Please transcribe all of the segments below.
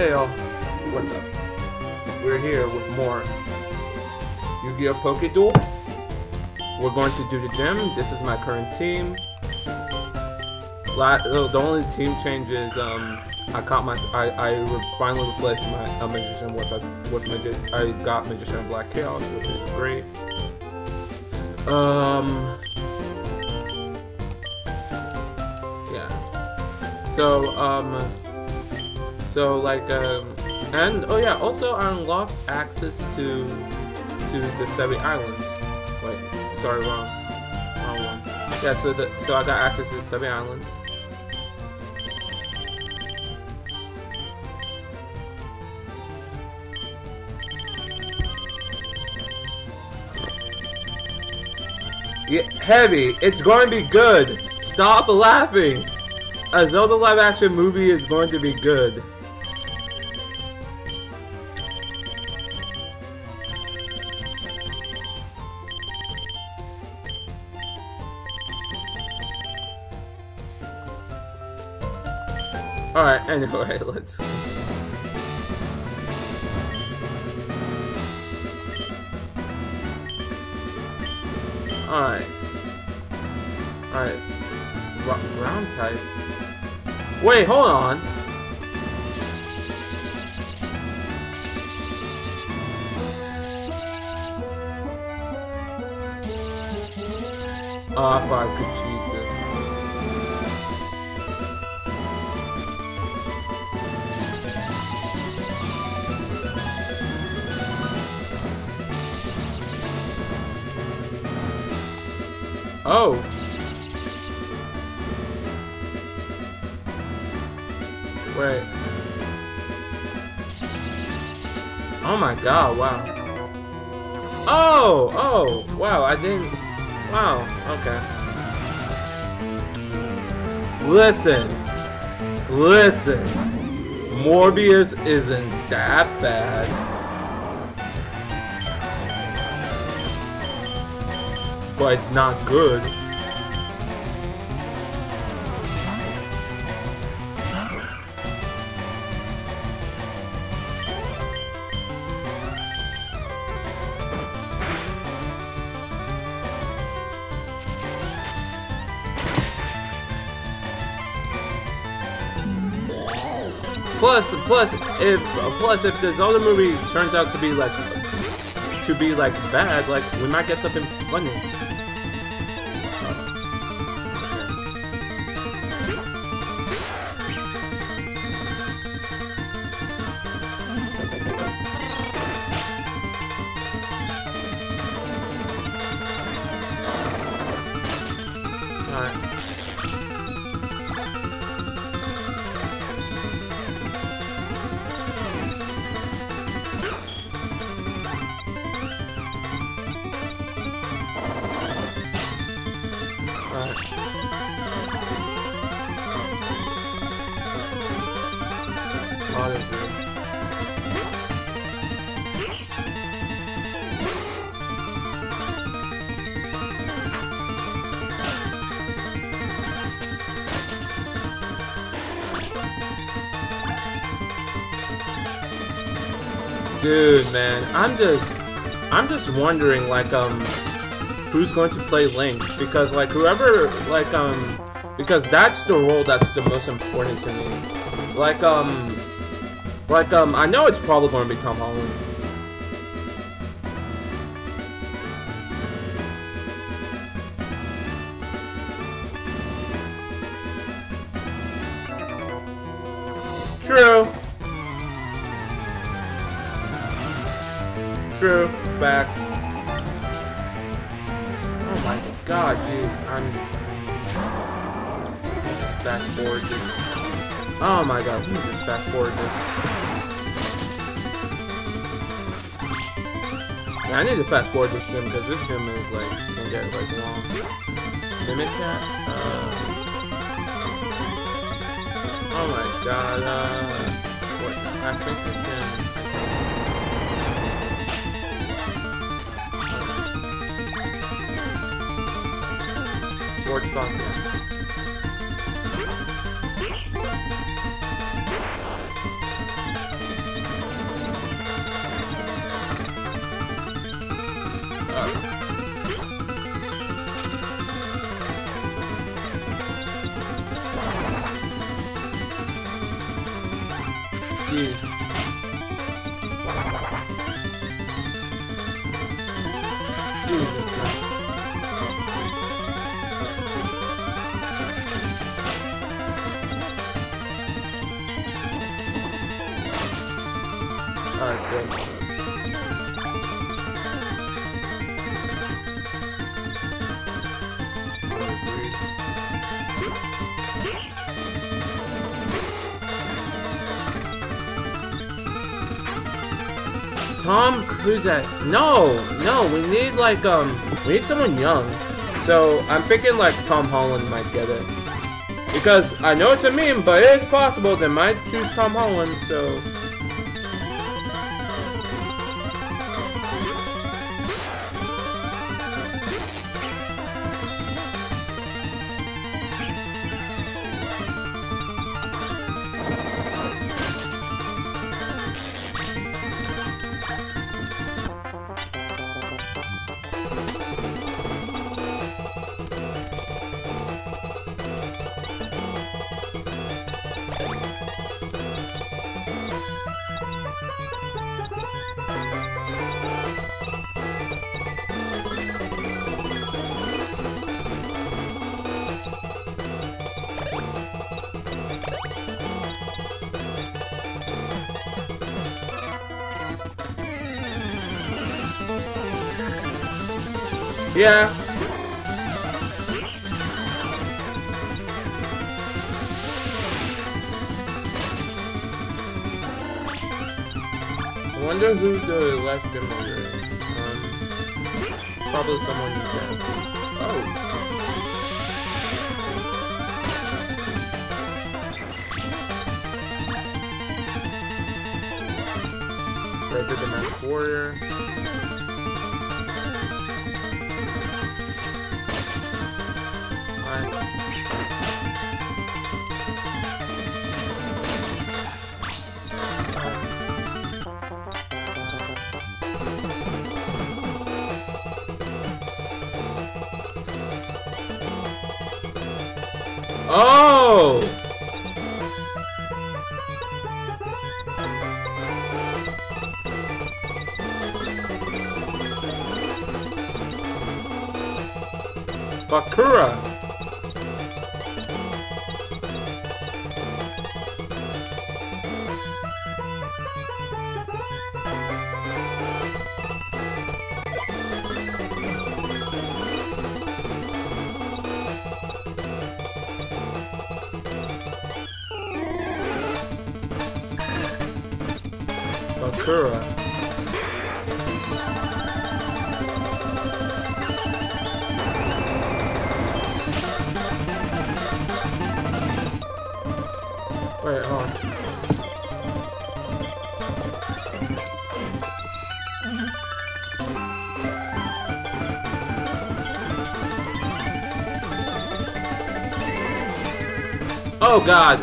Hey all, what's up? We're here with more Yu-Gi-Oh! Poke Duel. We're going to do the gym. This is my current team. La oh, the only team change is um, I caught my I, I finally replaced my uh, magician with a with magi I got magician Black Chaos, which is great. Um. Yeah. So um. So like um, and oh yeah, also I unlocked access to to the Seven Islands. Wait, sorry, wrong, wrong one. Yeah, so the so I got access to the Seven Islands. Yeah, heavy. It's going to be good. Stop laughing. A Zelda live action movie is going to be good. Alright, anyway, let's... Alright. Alright. Ground type? Wait, hold on! God, wow. Oh, oh, wow, I didn't, wow, okay. Listen, listen, Morbius isn't that bad. but it's not good. Plus, plus, if plus if this other movie turns out to be like to be like bad, like we might get something funny. I'm just, I'm just wondering, like, um, who's going to play Link? Because, like, whoever, like, um, because that's the role that's the most important to me. Like, um, like, um, I know it's probably going to be Tom Holland. Forward. Yeah, I need to fast forward this gym because this gym is like, can get like long. Mimicat? Uh... Oh my god, uh... What? I think. Sword Stalker. Tom that? No, no, we need like um, we need someone young. So I'm thinking like Tom Holland might get it. Because I know it's a meme, but it is possible they might choose Tom Holland. So yeah. Bakura! Oh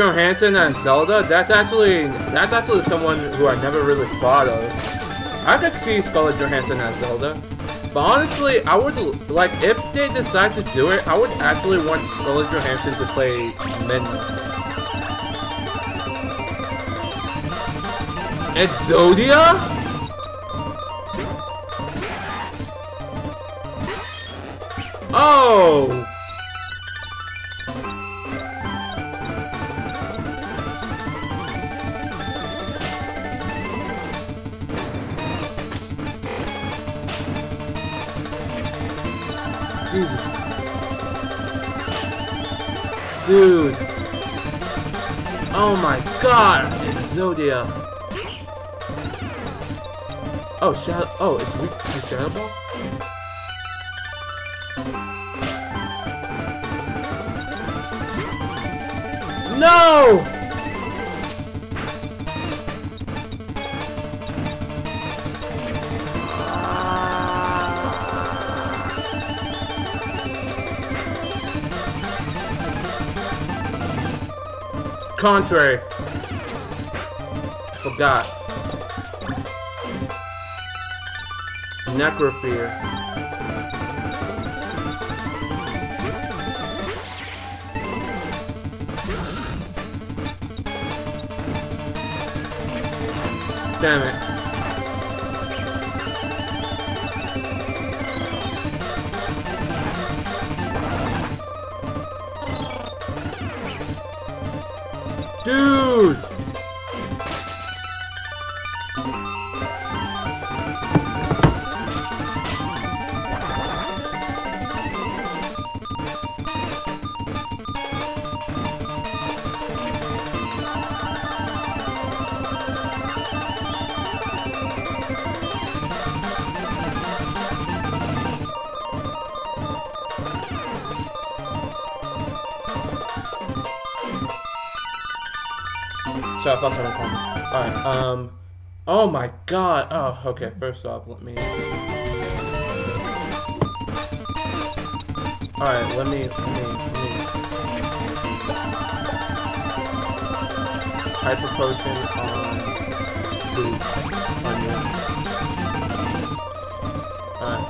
Johansson and Zelda, that's actually that's actually someone who I never really thought of. I could see Scarlett Johansson as Zelda. But honestly, I would like if they decide to do it, I would actually want Scarlett Johansson to play Midna. Exodia? Oh! Exodia. Oh, oh Shadow. Oh, it's weak to Shadow Ball? No! Contrary. Forgot. Necrofear. Damn it. Alright, um... Oh my god! Oh, okay, first off, let me... Alright, let me, let me, let me... Hyper Potion on... Food. You. Alright.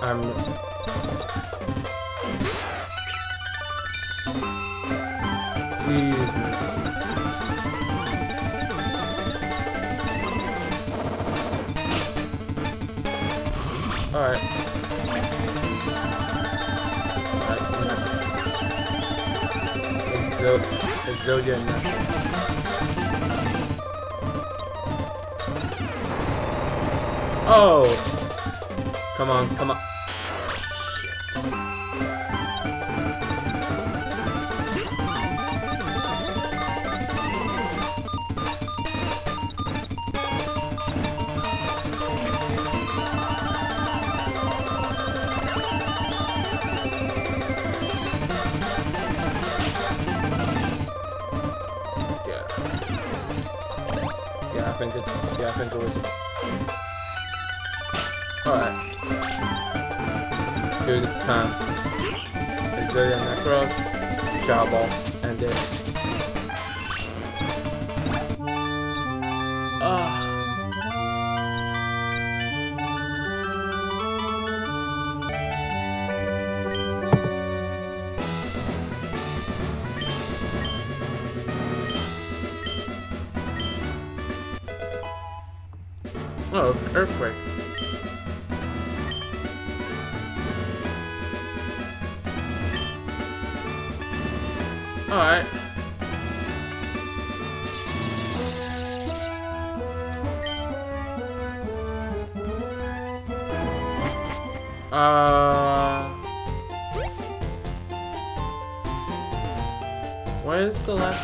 I'm... Alright. Alright, Exo Exodia Oh! Come on, come on.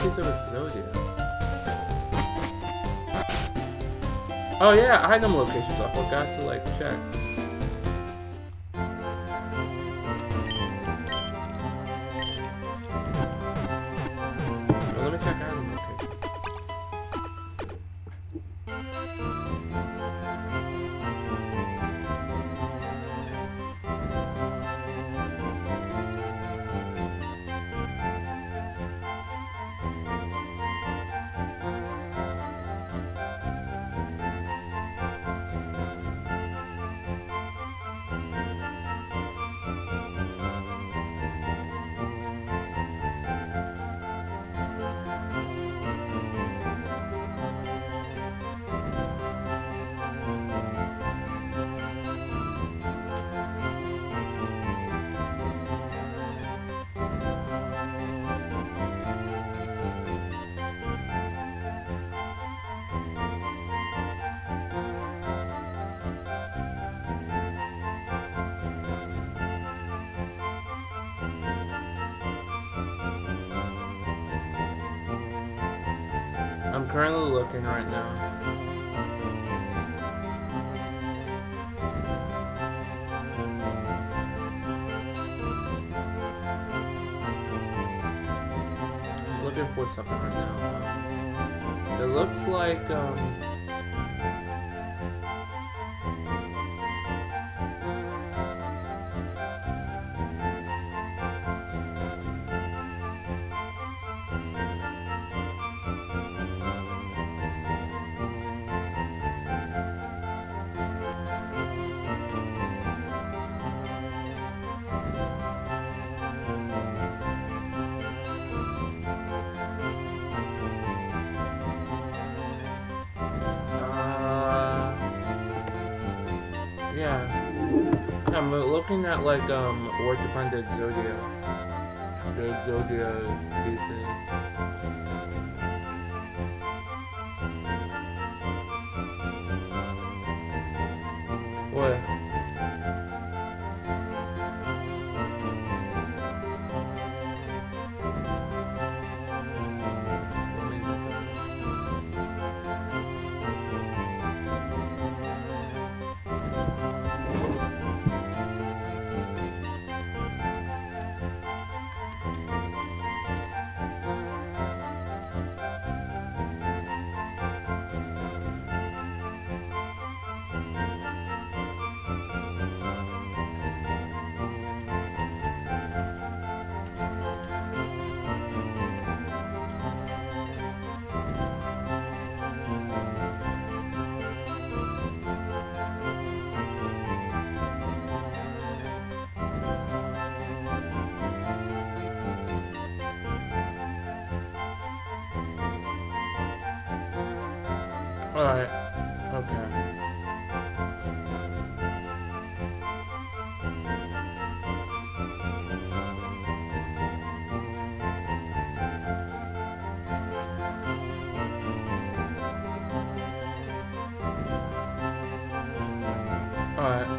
Exodia? Oh yeah, item locations. I forgot to like check. At like um where to find the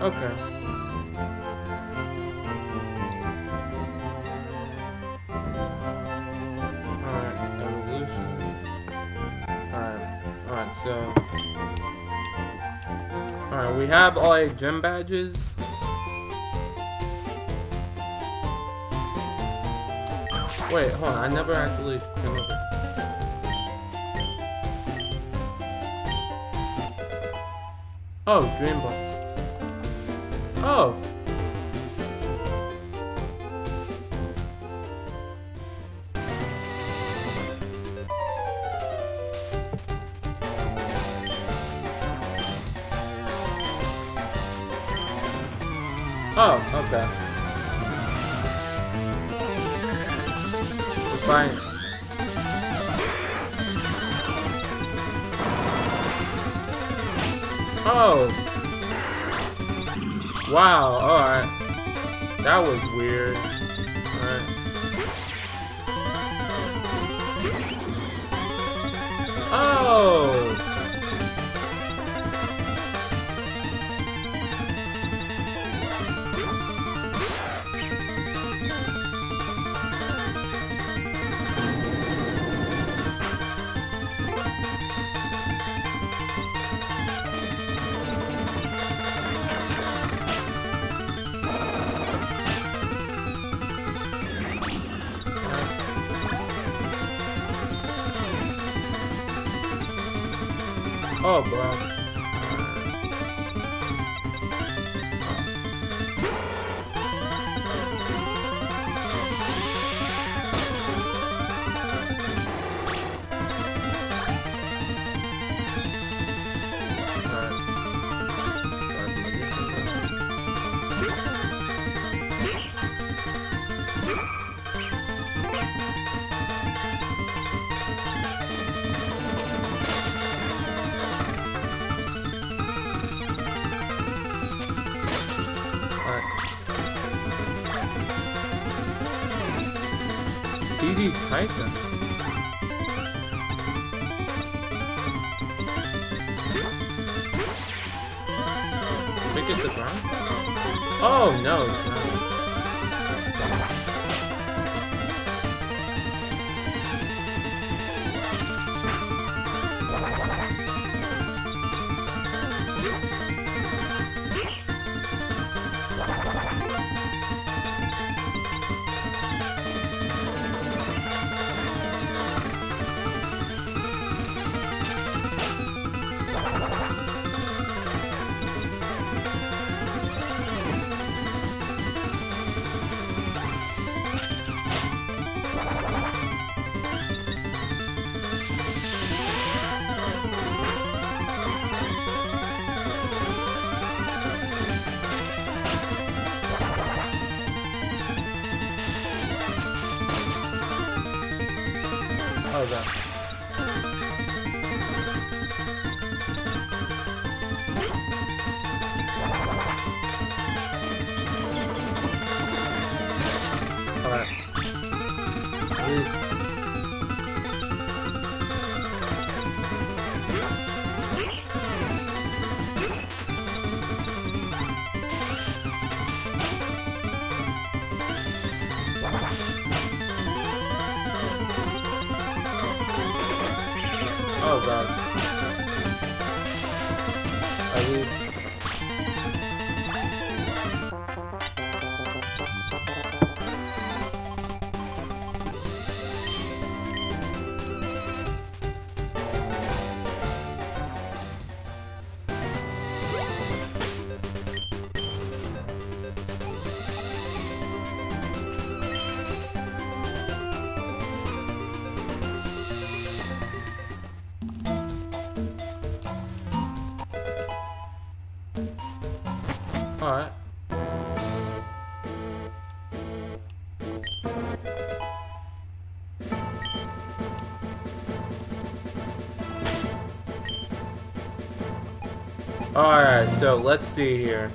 Alright, okay. so... Alright, we have all eight gym badges. Wait, hold on, I never actually. Oh, Dream Ball. Oh! Oh, okay. Fine. Oh! Wow, alright. That was weird. So let's see here.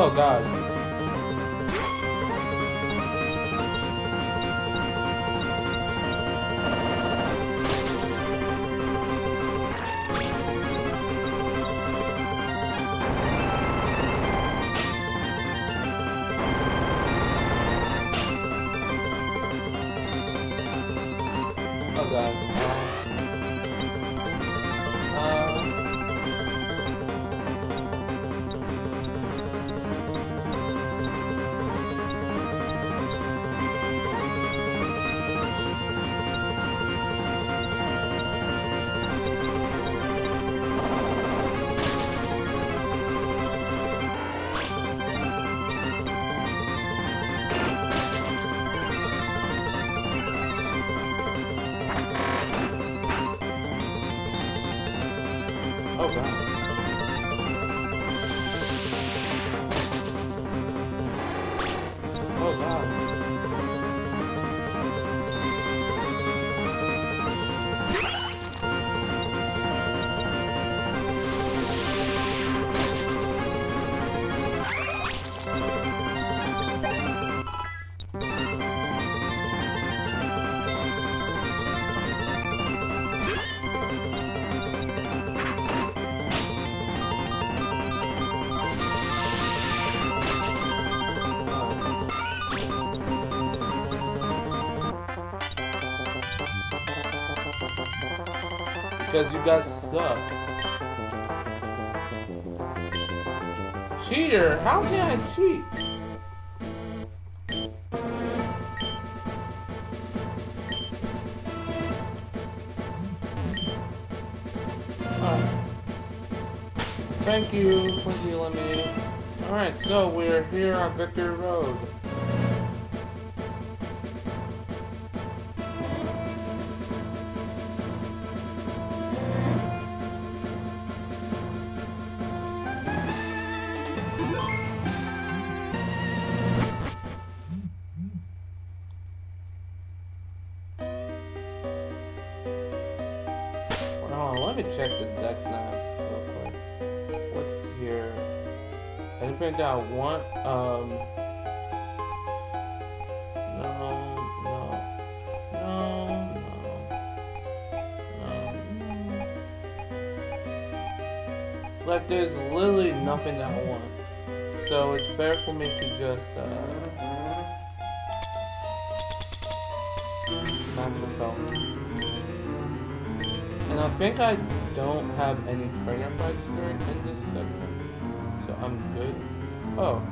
Oh god. Because you guys suck. Cheater! How can I cheat? Thank you for healing me. Alright, so we're here on Victory Road. Oh, let me check the deck now real quick. What's here? I print out one. Um. No, no, no, no, no. Like, there's literally nothing that I want. So it's better for me to just, uh. The belt. And I think I don't have any trainer during in this segment. So I'm good. Oh!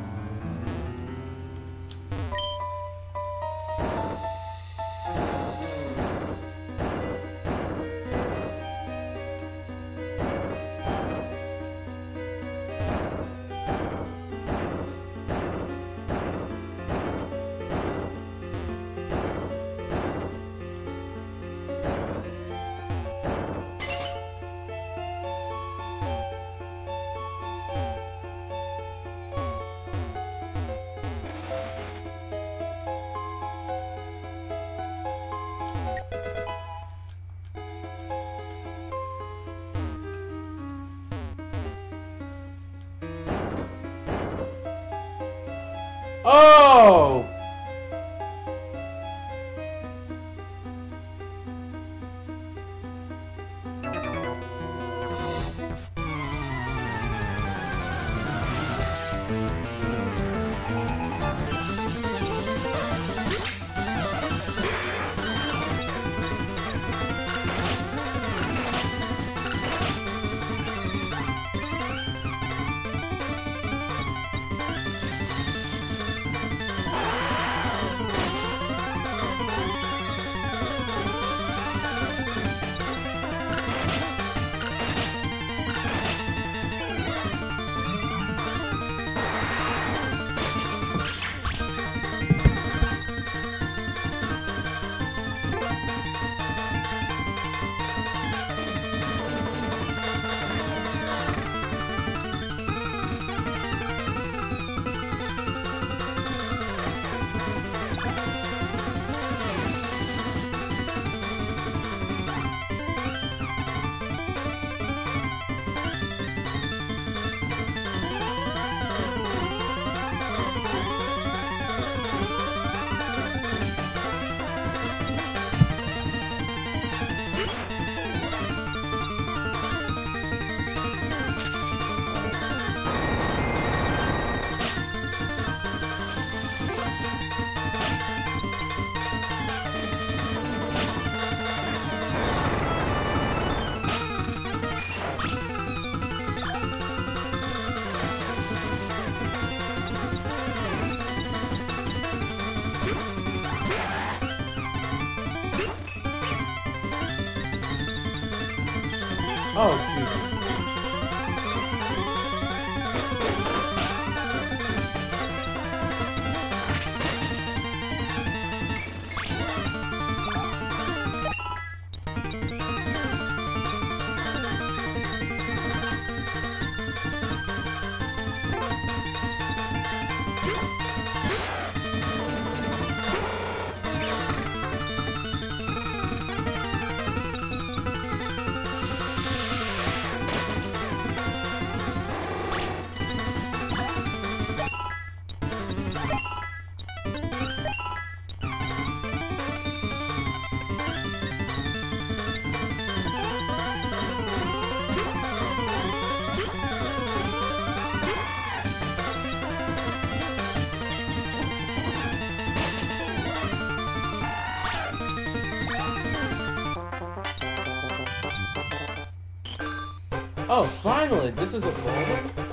Finally! This is a ball.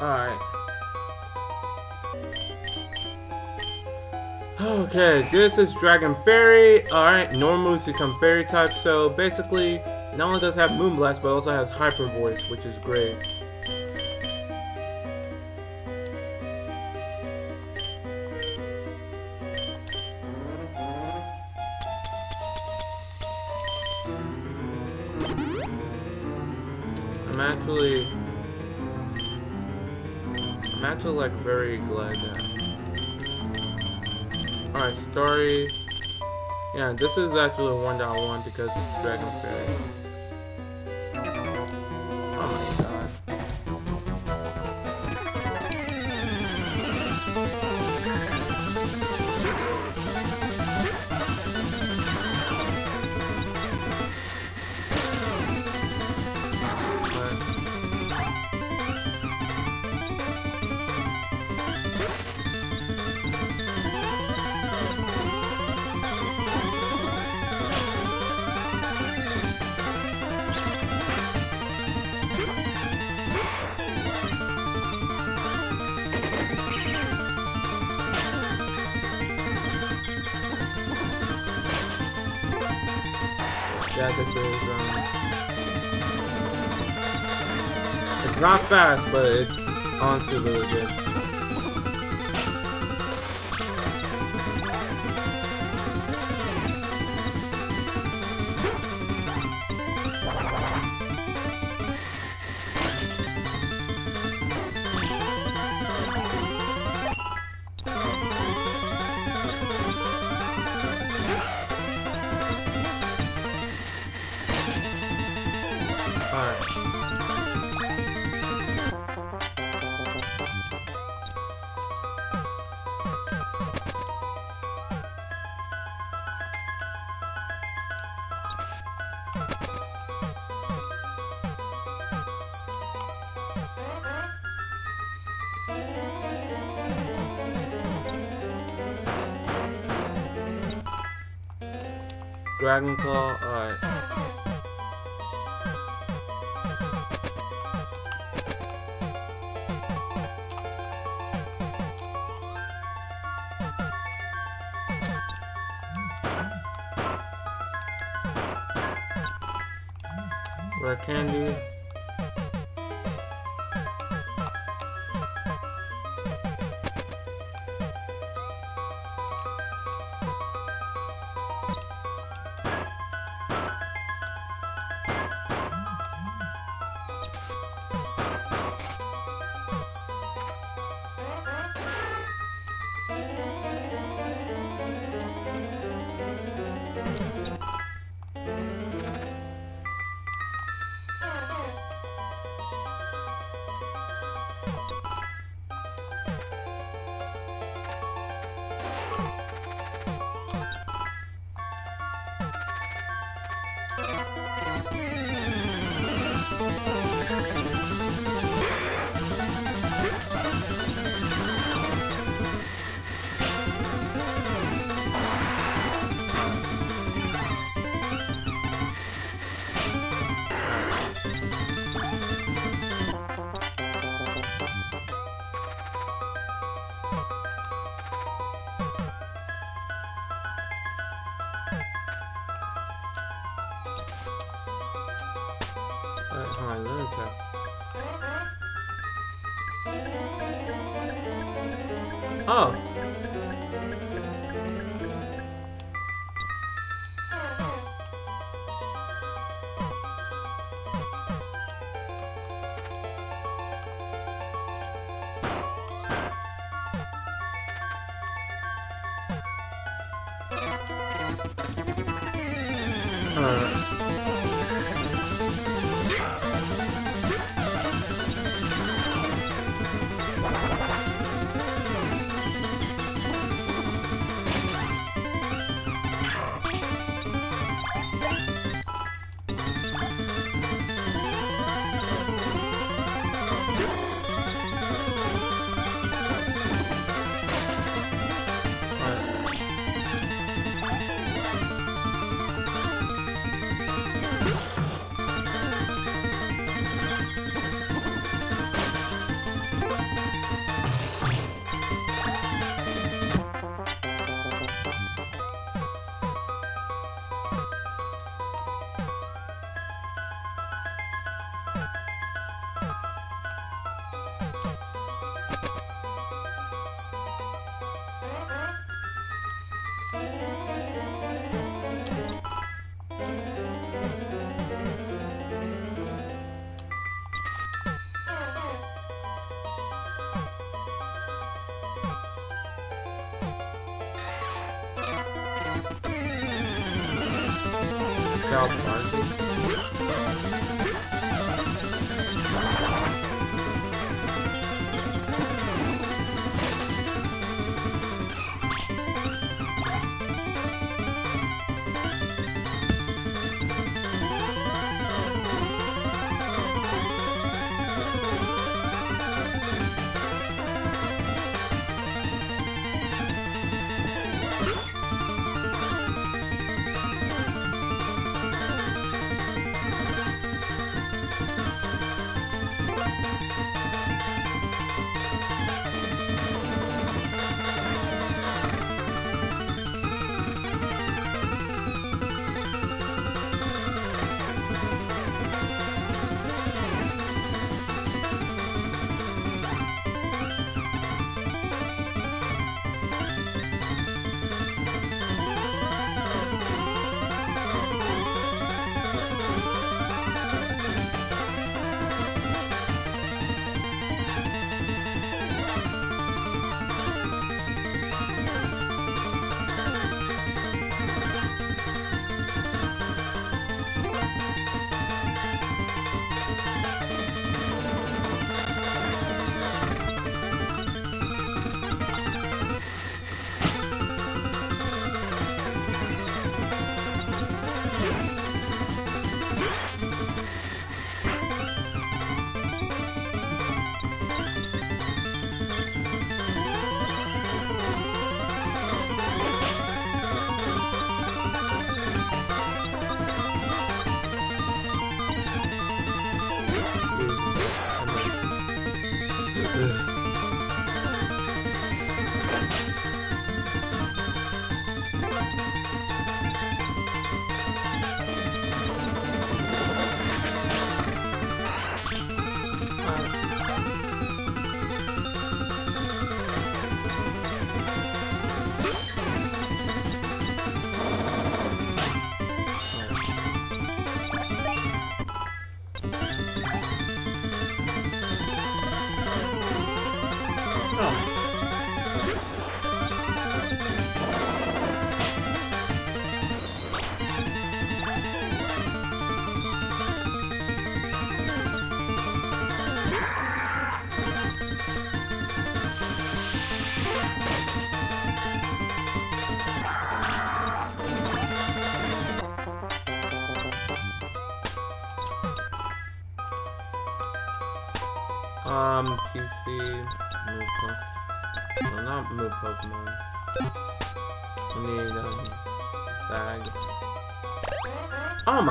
Alright. Okay, this is Dragon Fairy. Alright, normal moves become fairy type, so basically, not only does it have Moonblast, but also has Hyper Voice, which is great. Actually like very glad that... Alright, story... Yeah, this is actually one that I want because it's Dragon Fairy. Um, it's not fast, but it's honestly really good. Dragon Claw,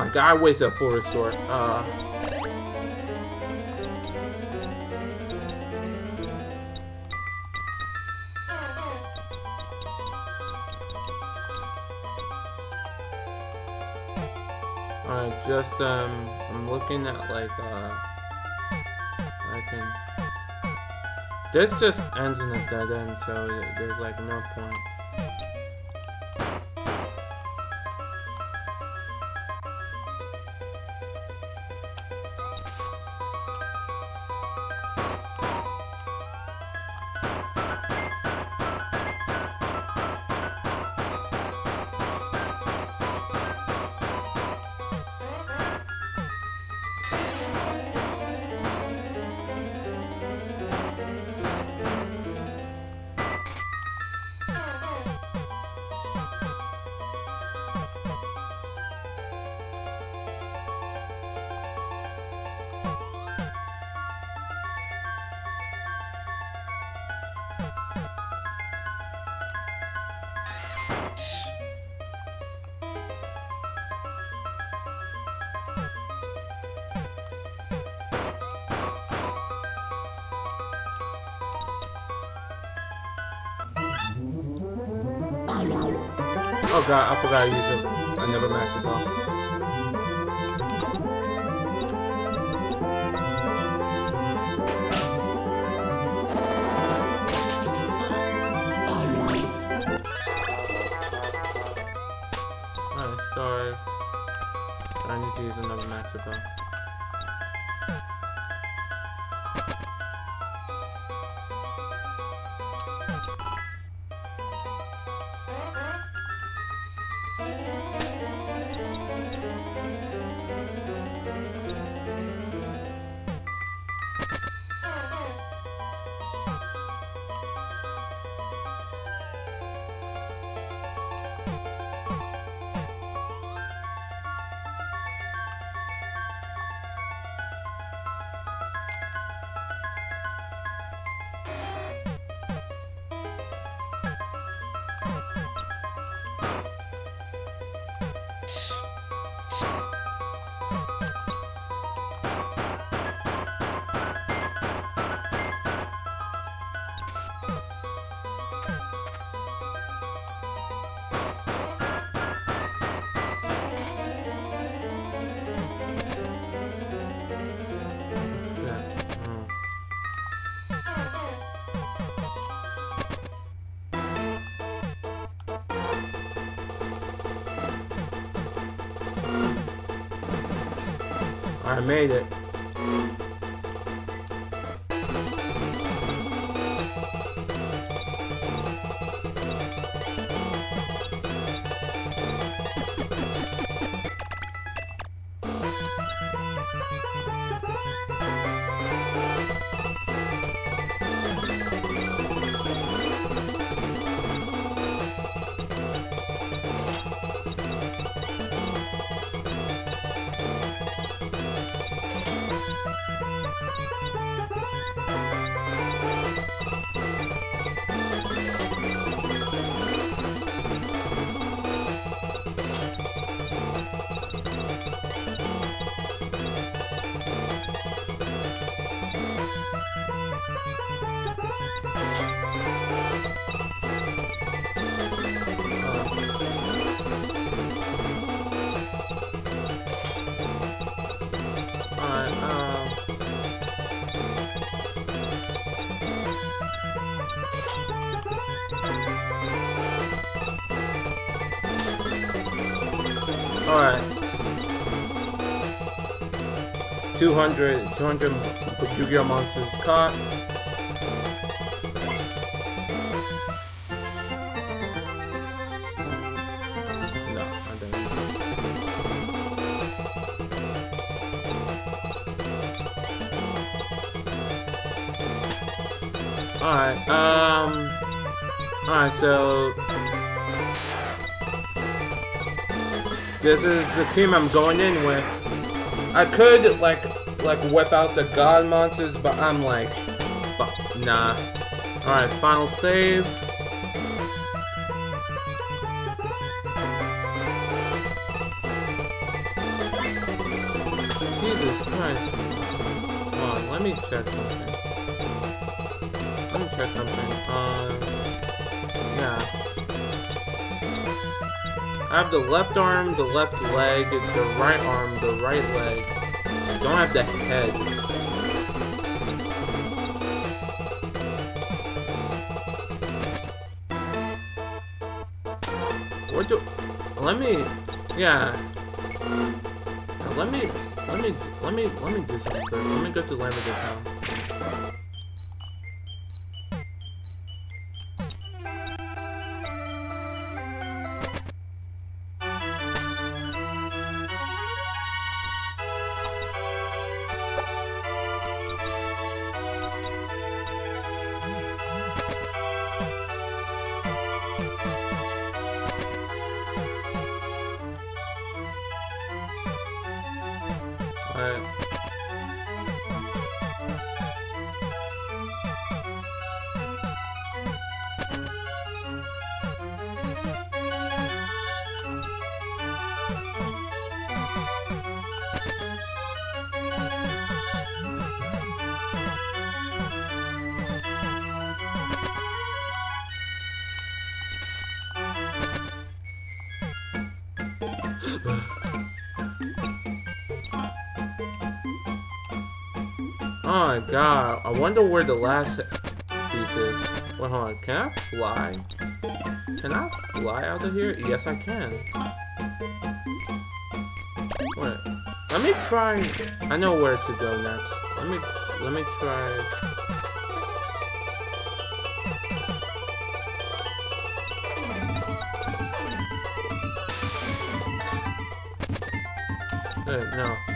My god, I wasted a full restore. Uh. Alright, just, um, I'm looking at, like, uh, I can... This just ends in a dead end, so there's, like, no point. Made it. 200, 200 Yu-Gi-Oh! monsters caught. Alright, um... Alright, so... This is the team I'm going in with. I could, like, like, whip out the god monsters, but I'm like... Nah. Alright, final save. Jesus Christ. On, let me check something. Let me check something. Uh, yeah. I have the left arm, the left leg, the right arm, the right leg. Don't have the head. What do... Let me... Yeah. Let me... Let me... Let me... Let me do something first. Let me go to Lamberton Town. Wonder where the last piece is. Wait, hold on, can I fly? Can I fly out of here? Yes, I can. Wait, let me try. I know where to go next. Let me, let me try. Wait, no.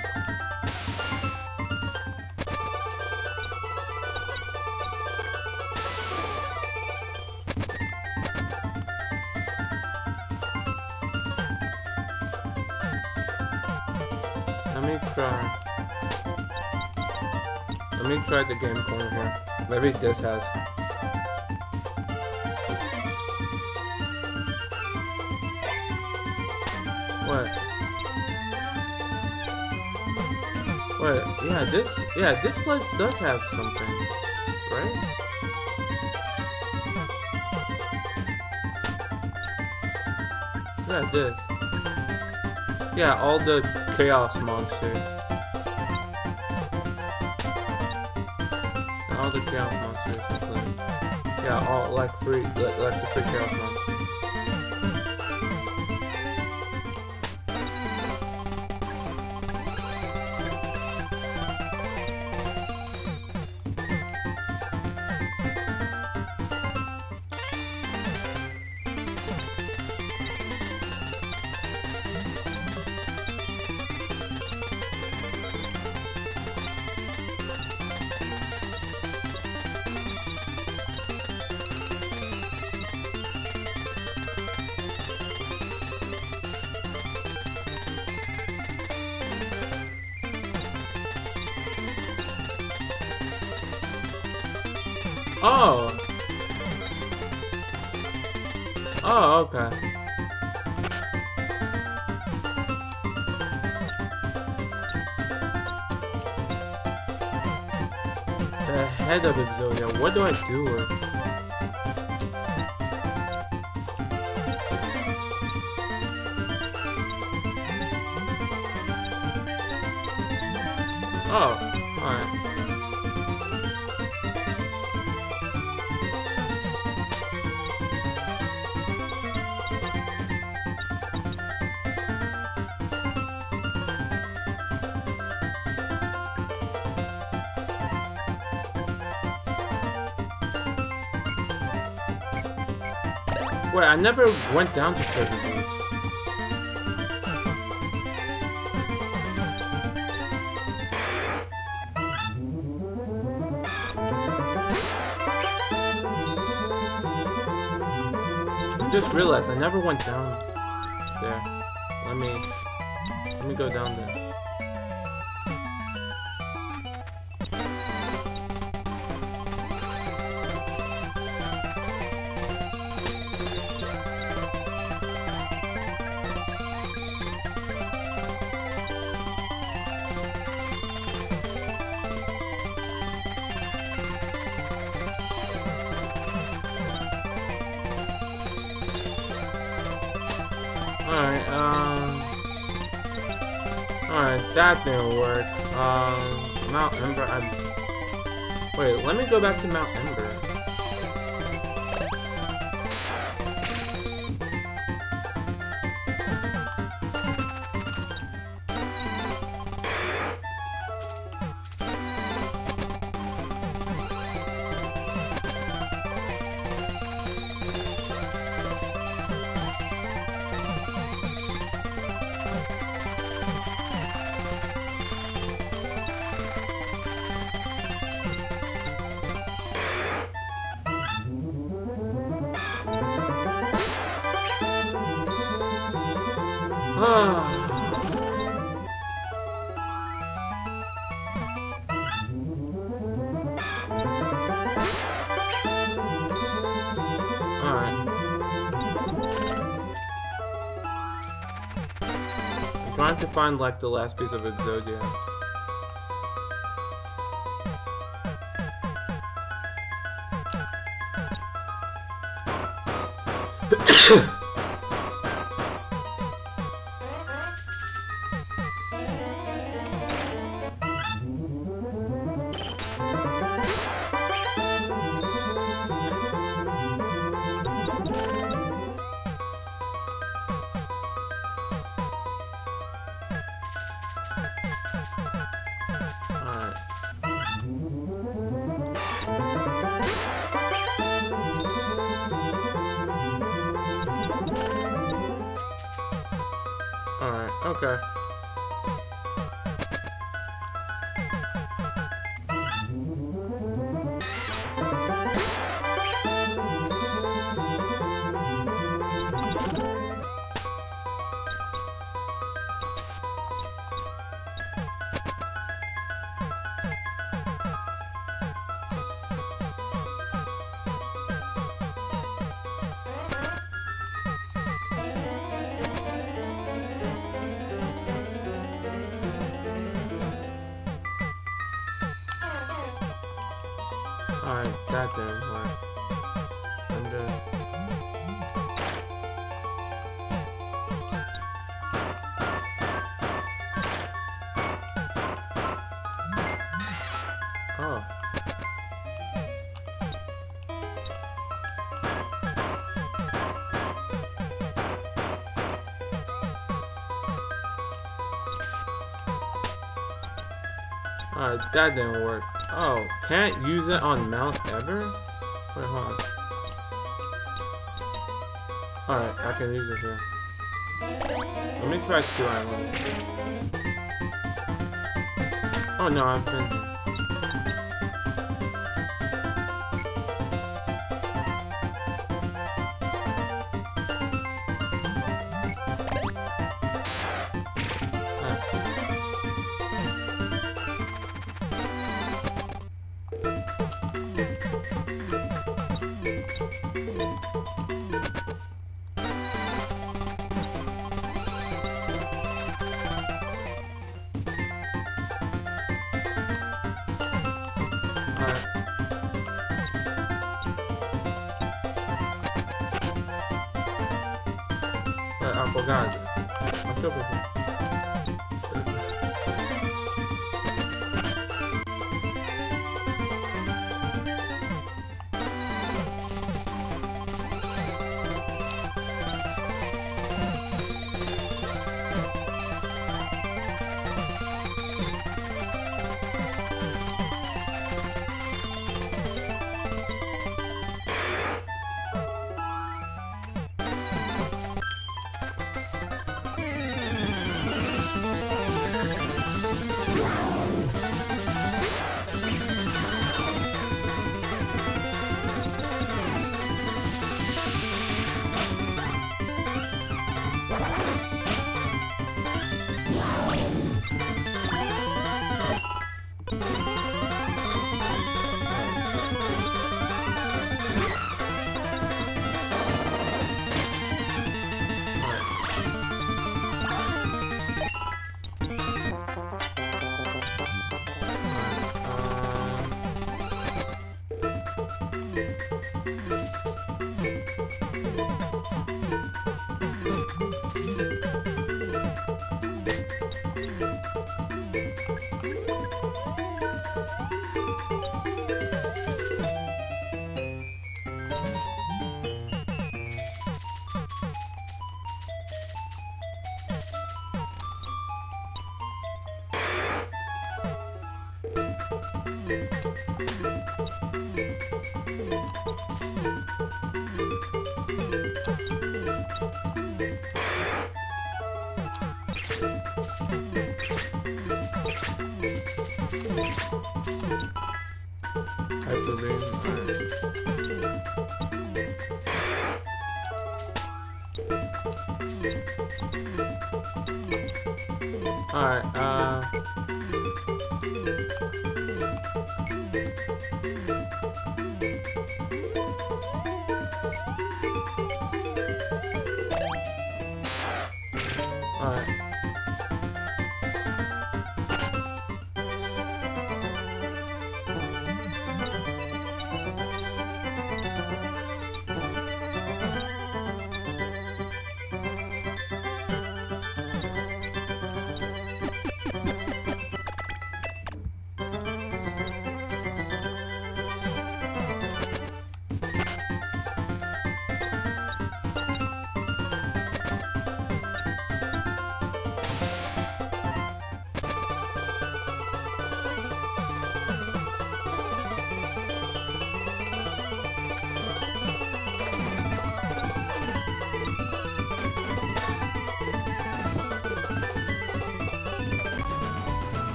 The game corner here. Maybe this has. What? Wait, yeah, this, yeah, this place does have something, right? Yeah, this. Yeah, all the chaos monsters. Yeah, all like free, like, like the free chaos monsters. I? Oh, alright. I never went down to Cave. I just realized I never went down there. Let me let me go down there. Um, Mount Ember, I'm... Wait, let me go back to Mount find like the last piece of. Alright. That didn't work. Oh, can't use it on Mount Ember? Wait, hold on. Alright, I can use it here. Let me try two islands. Oh no, I've been...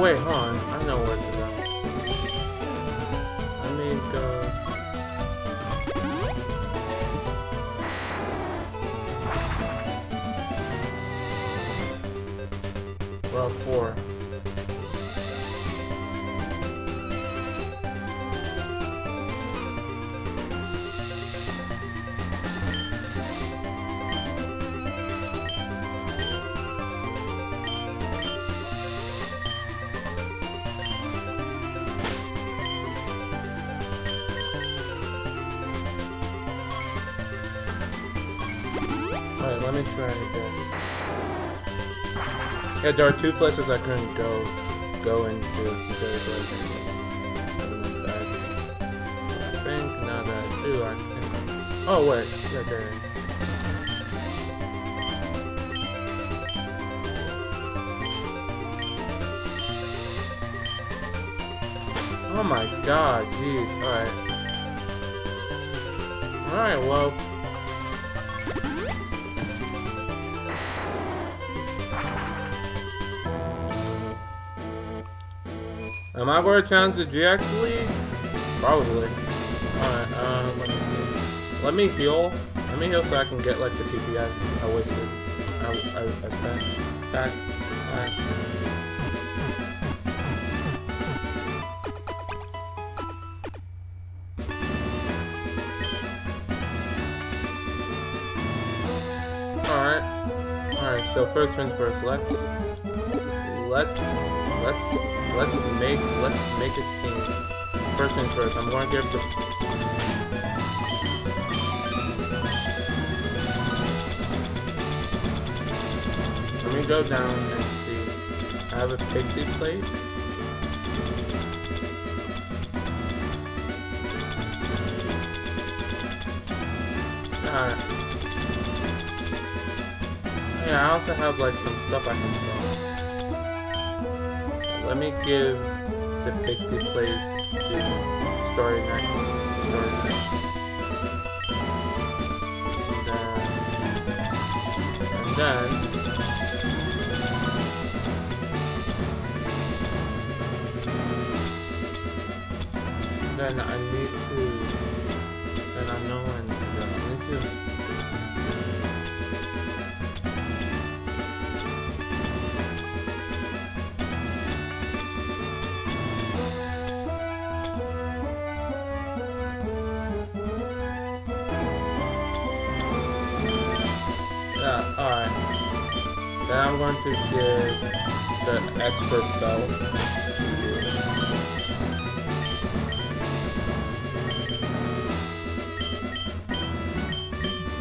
Oh wait, Yeah, there are two places I couldn't go go into I think now that I do I can Oh wait, yeah there. Oh my god, jeez, alright. Alright, well Am I going to challenge the GX League? Probably. Alright, um, let me. Let me heal. Let me heal so I can get like the PP I, I wasted. I, I, I spent. Back. Back. Alright. Alright, so first things first, let's let's let's let's make let's make a team. First things first, I'm gonna give the Let me go down and see. I have a pixie plate. Alright. Yeah, I also have like some stuff I can sell. Let me give the pixie plate to. And then, and then then I need to I'm to give the expert belt.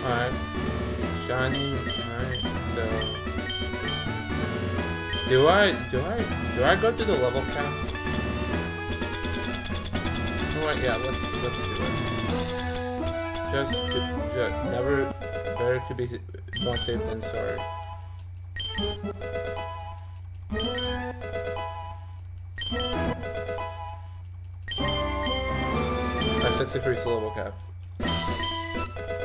Alright. Shiny, alright, so do I do I do I go to the level cap? Alright, yeah, let's let's do it. Just just never better to be more safe than sorry. My 63 is level cap.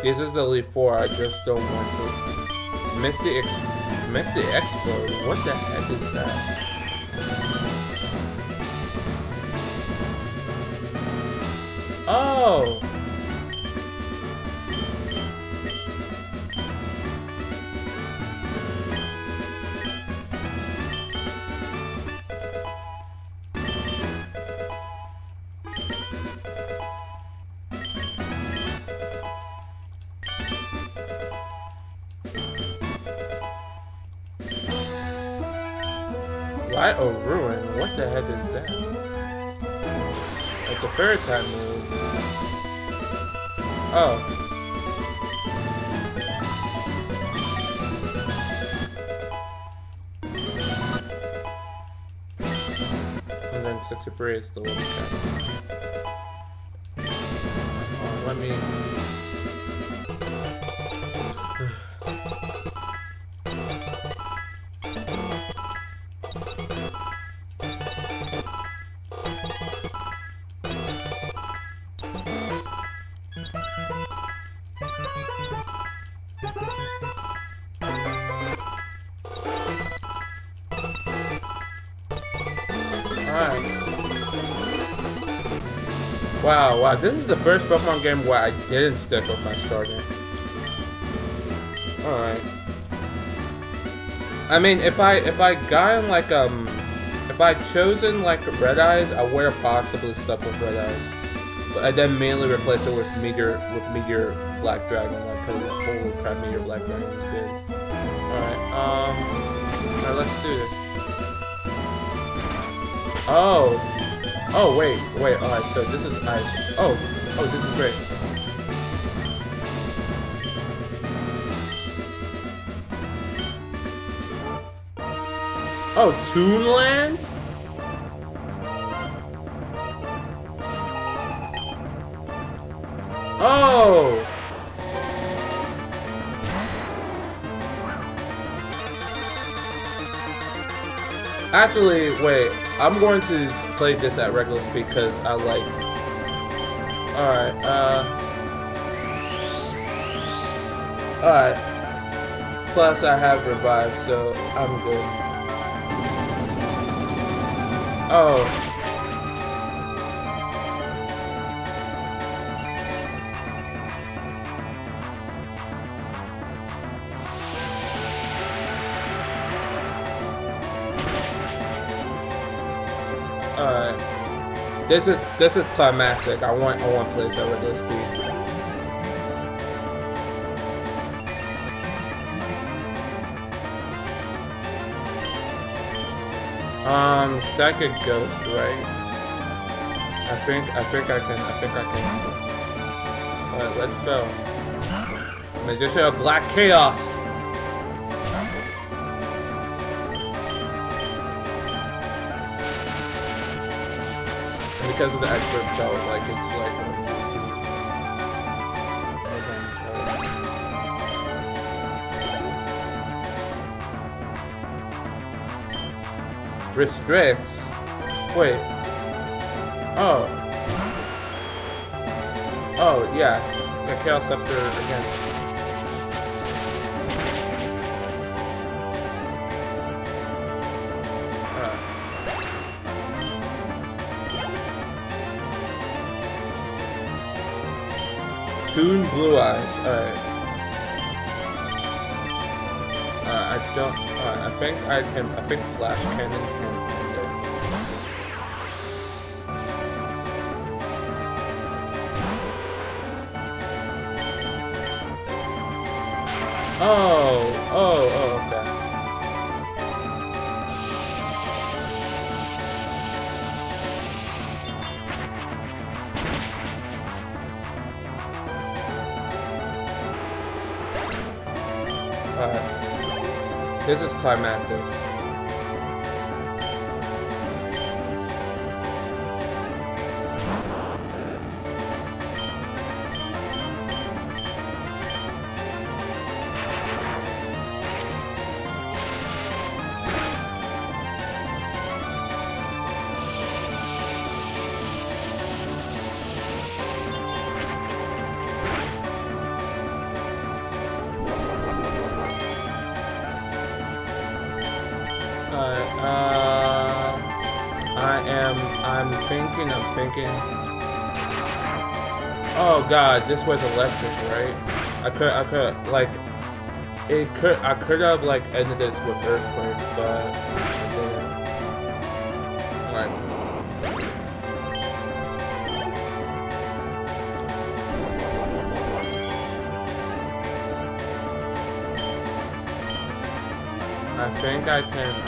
This is the Elite Four. I just don't want to. Misty Ex Misty Explode. What the heck is that? Oh! Is the little Wow, this is the first Pokemon game where I didn't stick with my starter. Alright. I mean, if I if I got like um, if I chosen like Red Eyes, I would have possibly stuck with Red Eyes, but I then mainly replaced it with Meteor with Meteor Black Dragon, like because holy crap, Meteor Black Dragon is good. Alright, um, alright, let's do this. Oh, oh wait, wait, alright, so this is ice. Oh, oh, this is great. Oh, Toonland? Oh! Actually, wait, I'm going to play this at speed because I like... Alright, uh... Alright. Plus, I have revived, so I'm good. Oh. This is this is climactic. I want I want to play this regular. Um, second Ghost, right? I think, I think I can, I think I can. Alright, let's go. Magician of Black Chaos! Because of the expert belt, like, it's like... Restricts? Wait. Oh. Oh, yeah. The Chaos Scepter again. Toon Blue Eyes. Alright. Uh, I don't. Uh, I think I can. I think Flash Cannon can oh, Alright. This is climactic. This was electric, right? I could, I could, like, it could, I could have, like, ended this with earthquake, but. Like, I think I can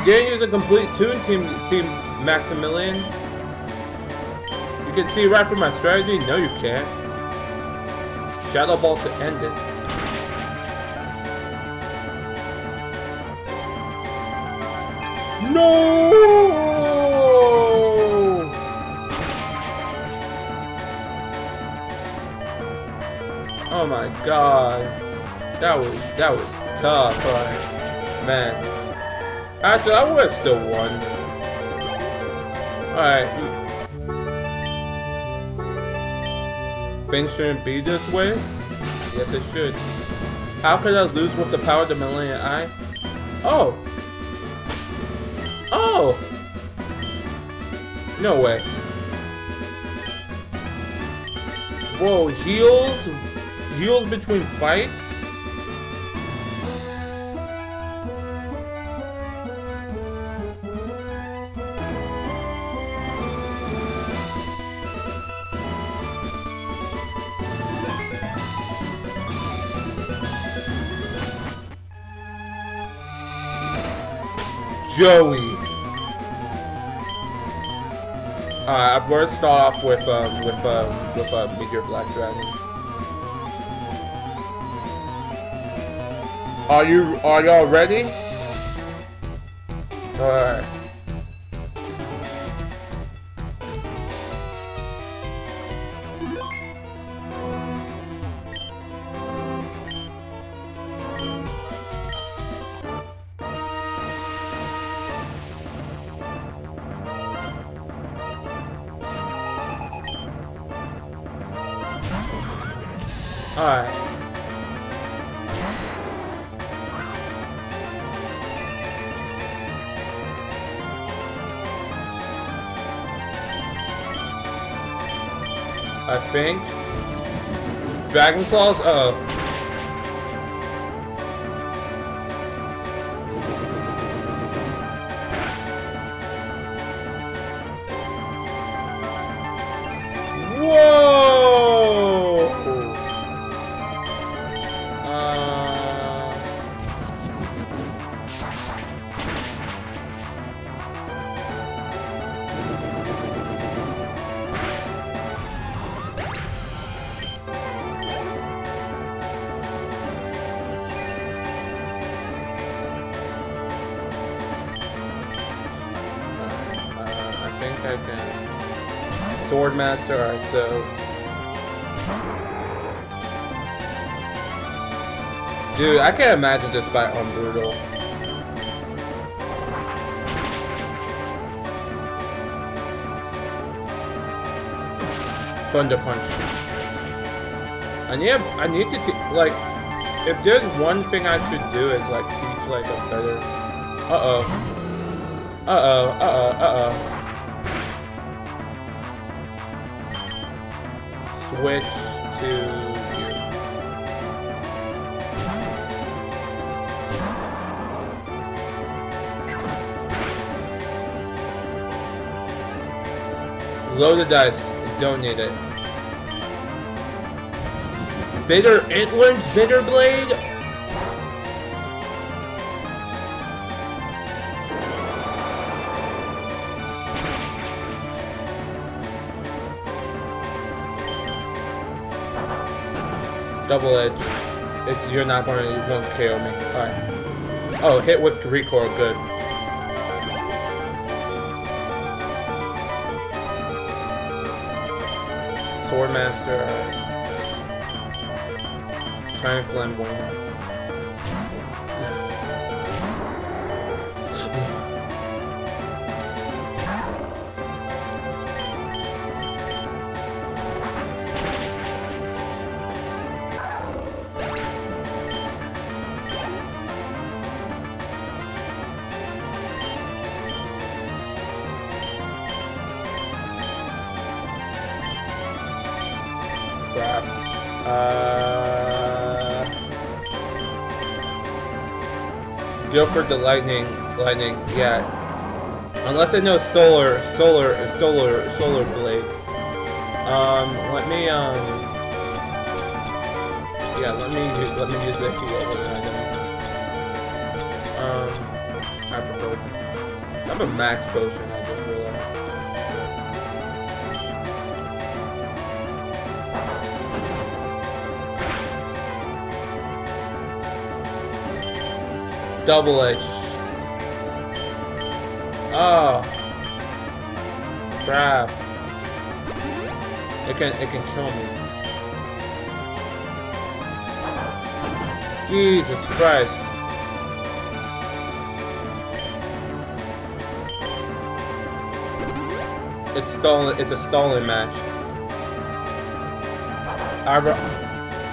You didn't use a complete tune, Team Team Maximillion. You can see right from my strategy. No, you can't. Shadow Ball to end it. No! Oh my god. That was that was tough, alright. Man. Actually I would have still won. Alright. Things shouldn't be this way? Yes it should. How could I lose with the power of the Millennium Eye? Oh! Oh! No way. Whoa, heals? Heals between fights? Joey. Alright, we're gonna start off with um with um with uh, Meteor Black Dragon. Are you are y'all ready? Dragon Claws? Uh Master, alright, so. Dude, I can't imagine this fight on Brutal. Thunder Punch. I need, I need to, like, if there's one thing I should do is, like, teach, like, a better... Uh-oh. Uh-oh, uh-oh, uh-oh. Switch to. Load the dice. Don't need it. Bitter Antler's Bitter Blade? Double edge. It's you're not you won't KO me. Alright. Oh, hit with recoil, good. Swordmaster. Triumph Flamboyant. Go for the lightning. Lightning. Yeah. Unless I know solar, solar, solar, solar blade. Um, let me um. Yeah, let me let me use that heal. Um, I prefer. I have a max potion. Double edge. Oh. Crap. It can it can kill me. Jesus Christ. It's stolen. It's a stolen match. I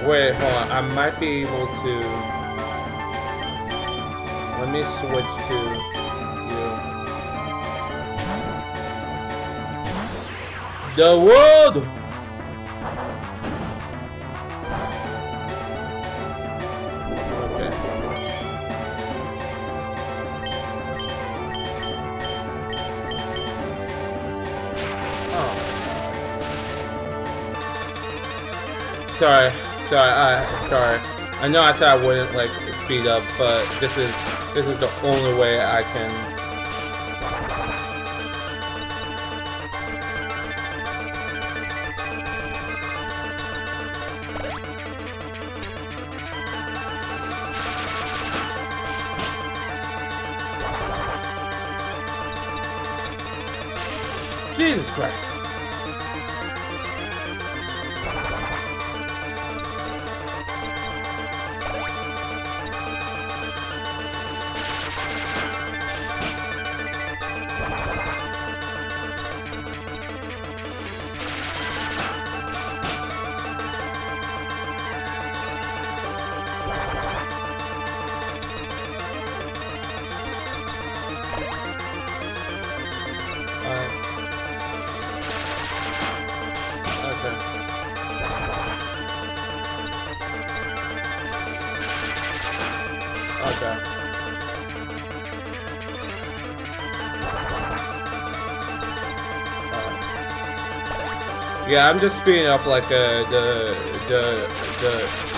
wait. Hold on. I might be able to. Let me switch to you. The world. Okay. Oh. Sorry, sorry, I sorry. I know I said I wouldn't like speed up, but this is this is the only way I can. Yeah, I'm just speeding up like uh, the the the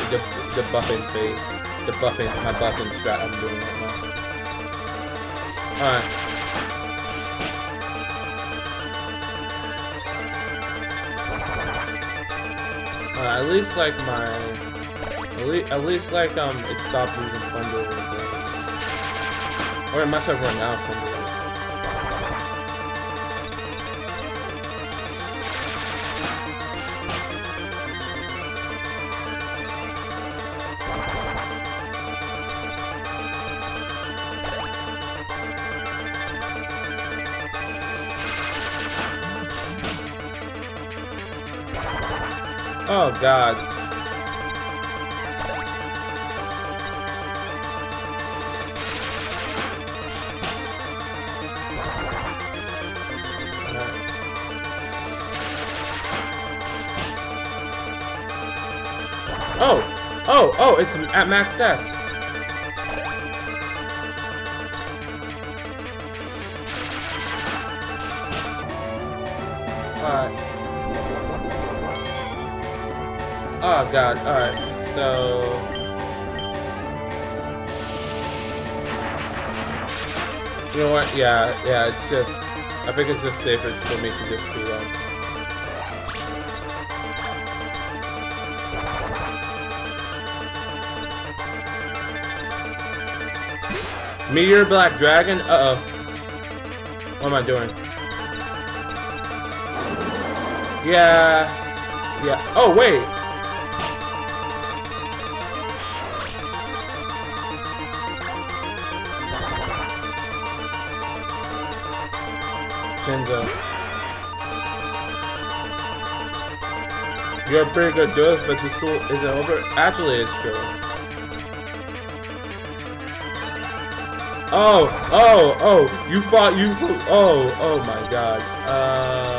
the the buffing phase, the buffing my buffing strat I'm doing right now. Alright. Uh, at least like my, at least, at least like um, it stopped using thunder. Or it must have run out of thunder. God. Oh, oh, oh! It's at max stats. God, alright. So You know what? Yeah, yeah, it's just I think it's just safer for me to just speed up. Meteor Black Dragon? Uh-oh. What am I doing? Yeah. Yeah. Oh, wait. You're a pretty good duelist, but the school isn't over. Actually, it's true. Oh, oh, oh! You fought, you, oh, oh my god. Uh...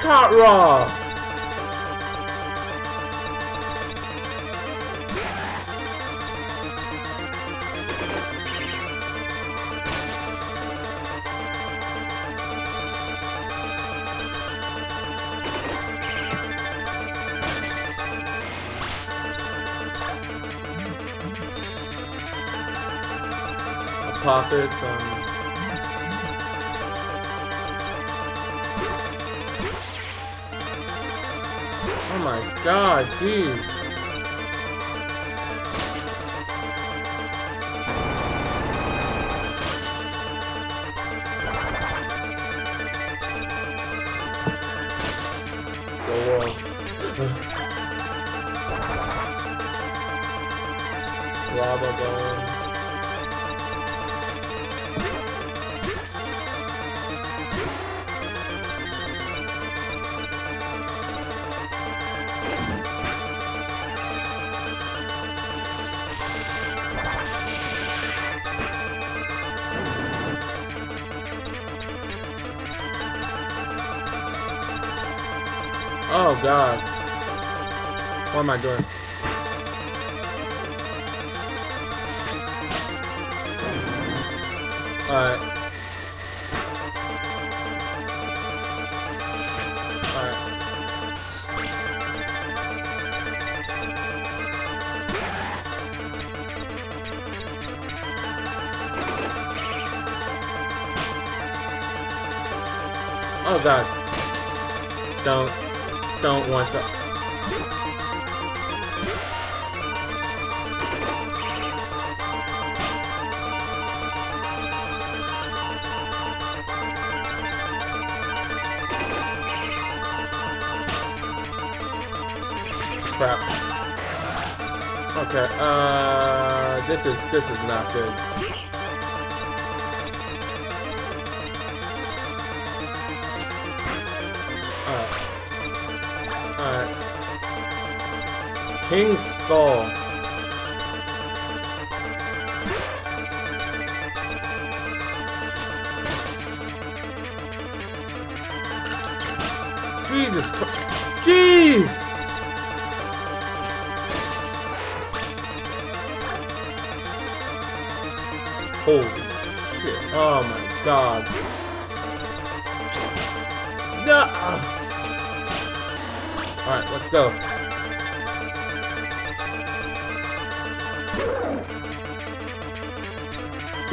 Caught Raw! Is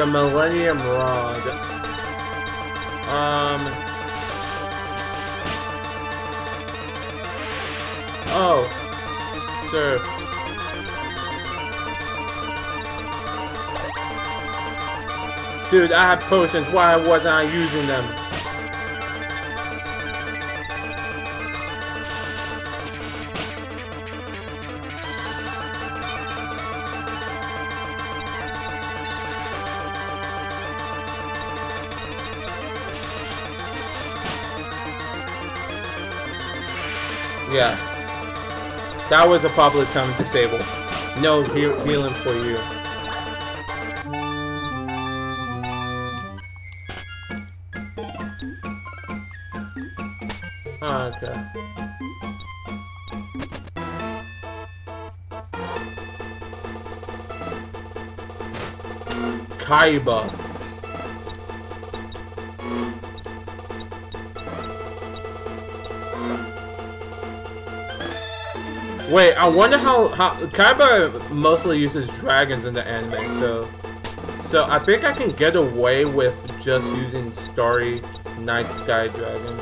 The Millennium Rod. Um. Oh. Sure. Dude, I have potions. Why wasn't I using them? Yeah. That was a public time disable. No he healing for you. Oh, okay. Kaiba. Wait, I wonder how, how Kaiba mostly uses dragons in the anime, so so I think I can get away with just using Starry Night Sky Dragon.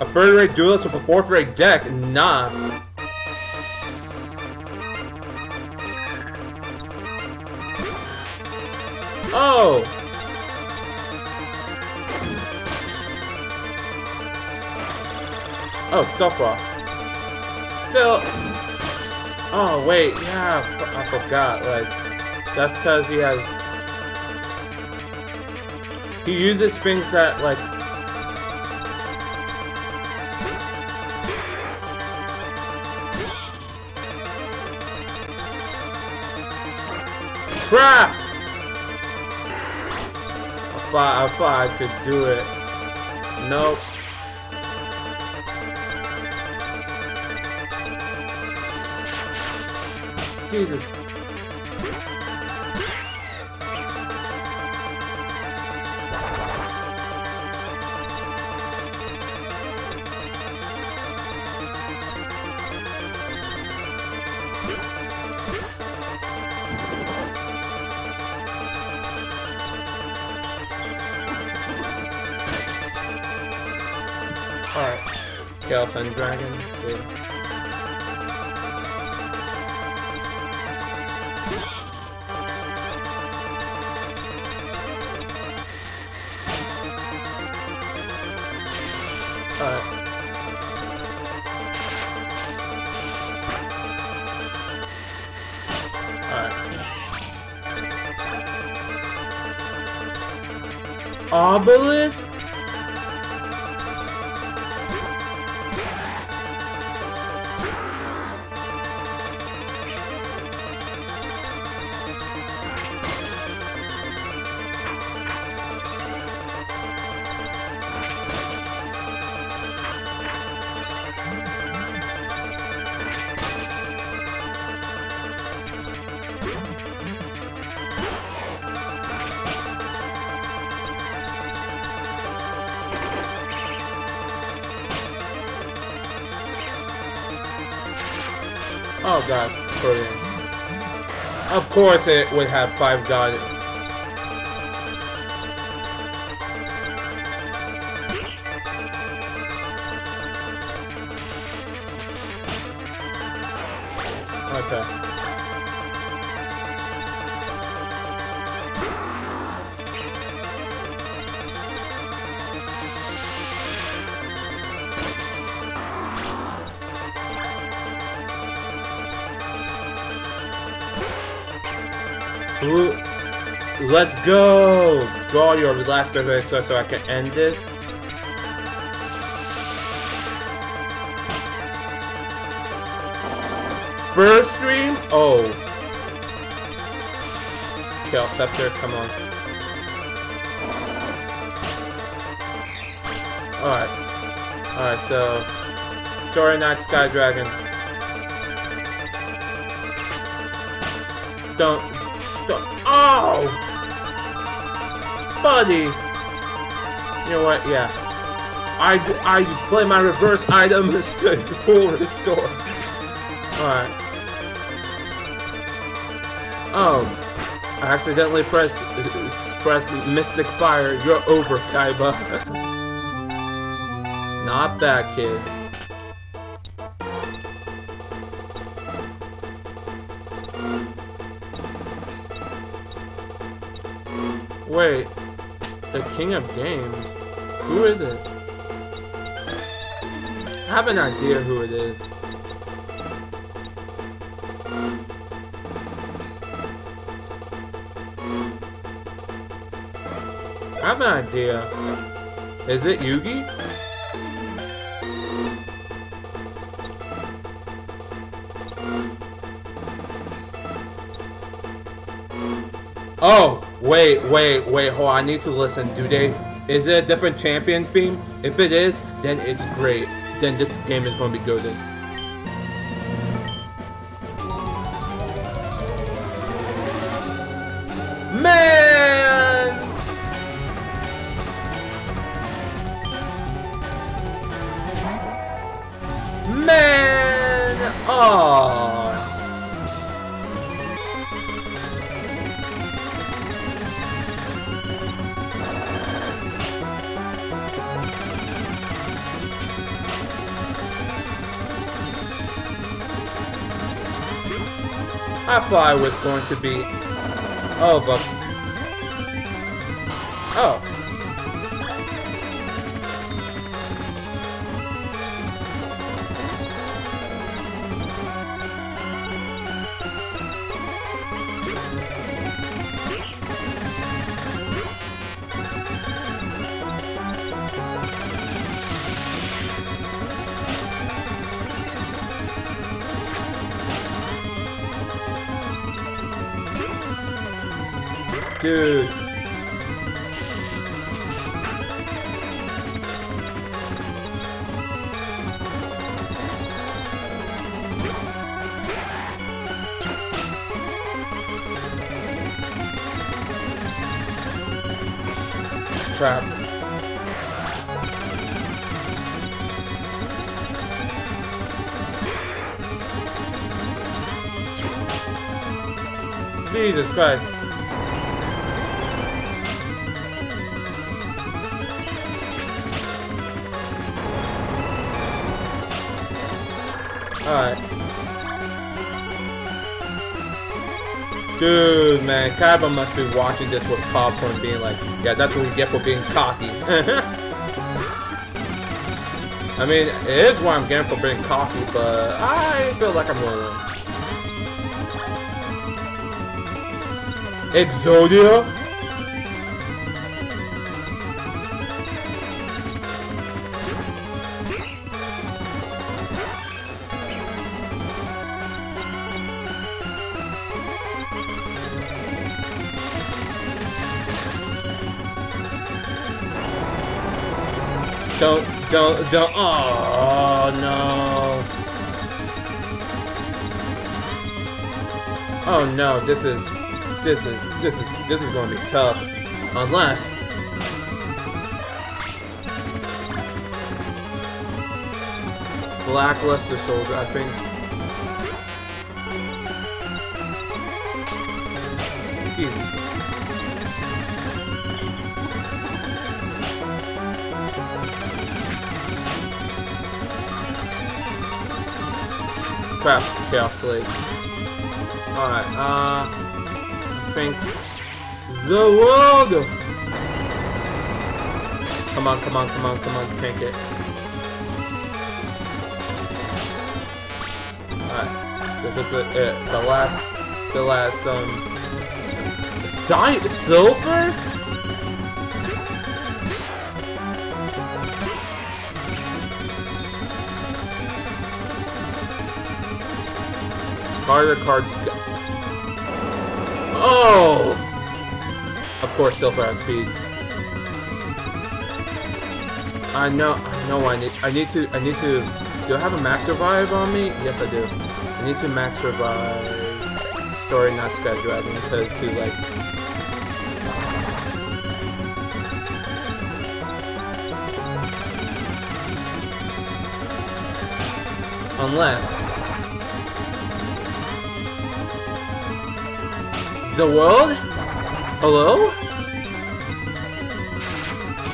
A third rate duelist with a fourth rate deck? Nah. Oh, Stealth Rock. Still... Oh, wait, yeah, I forgot, like, that's because he has... He uses things that, like... Crap! I thought, I thought I could do it. Nope. Jesus. Alright. Chaos End Dragon. Course it would have five god. So, I can end this. First stream? Oh. Kill Scepter, come on. Alright. Alright, so... Story Night Sky Dragon. Don't... Buddy! You know what, yeah. I, I play my reverse item to full restore. Alright. Oh, I accidentally pressed press Mystic Fire. You're over, Kaiba. Not that kid. Wait, King of Games? Who is it? I have an idea who it is. I have an idea. Is it Yugi? Oh, wait, wait, wait, hold on. I need to listen. Do they... Is it a different champion theme? If it is, then it's great. Then this game is going to be good. Man! Man! Oh. I thought I was going to be... Oh, but... Oh. Dude, must be watching this with popcorn being like, yeah, that's what we get for being cocky. I mean, it is what I'm getting for being cocky, but I feel like I'm winning. Exodia? Don't, don't. Oh, no. Oh, no. This is, this is, this is, this is going to be tough. Unless. Black Luster Soldier, I think. Chaos Blade. Alright, uh... I think... The world! Come on, come on, come on, come on, tank it. Alright, this is the, it, the last, the last, um... Side Silver? Cards. Go oh! Of course, Silver has speeds. I know. I know. I need. I need to. I need to. Do I have a max revive on me? Yes, I do. I need to max revive. Story, not Sky Dragon, because too like. Unless The world? Hello?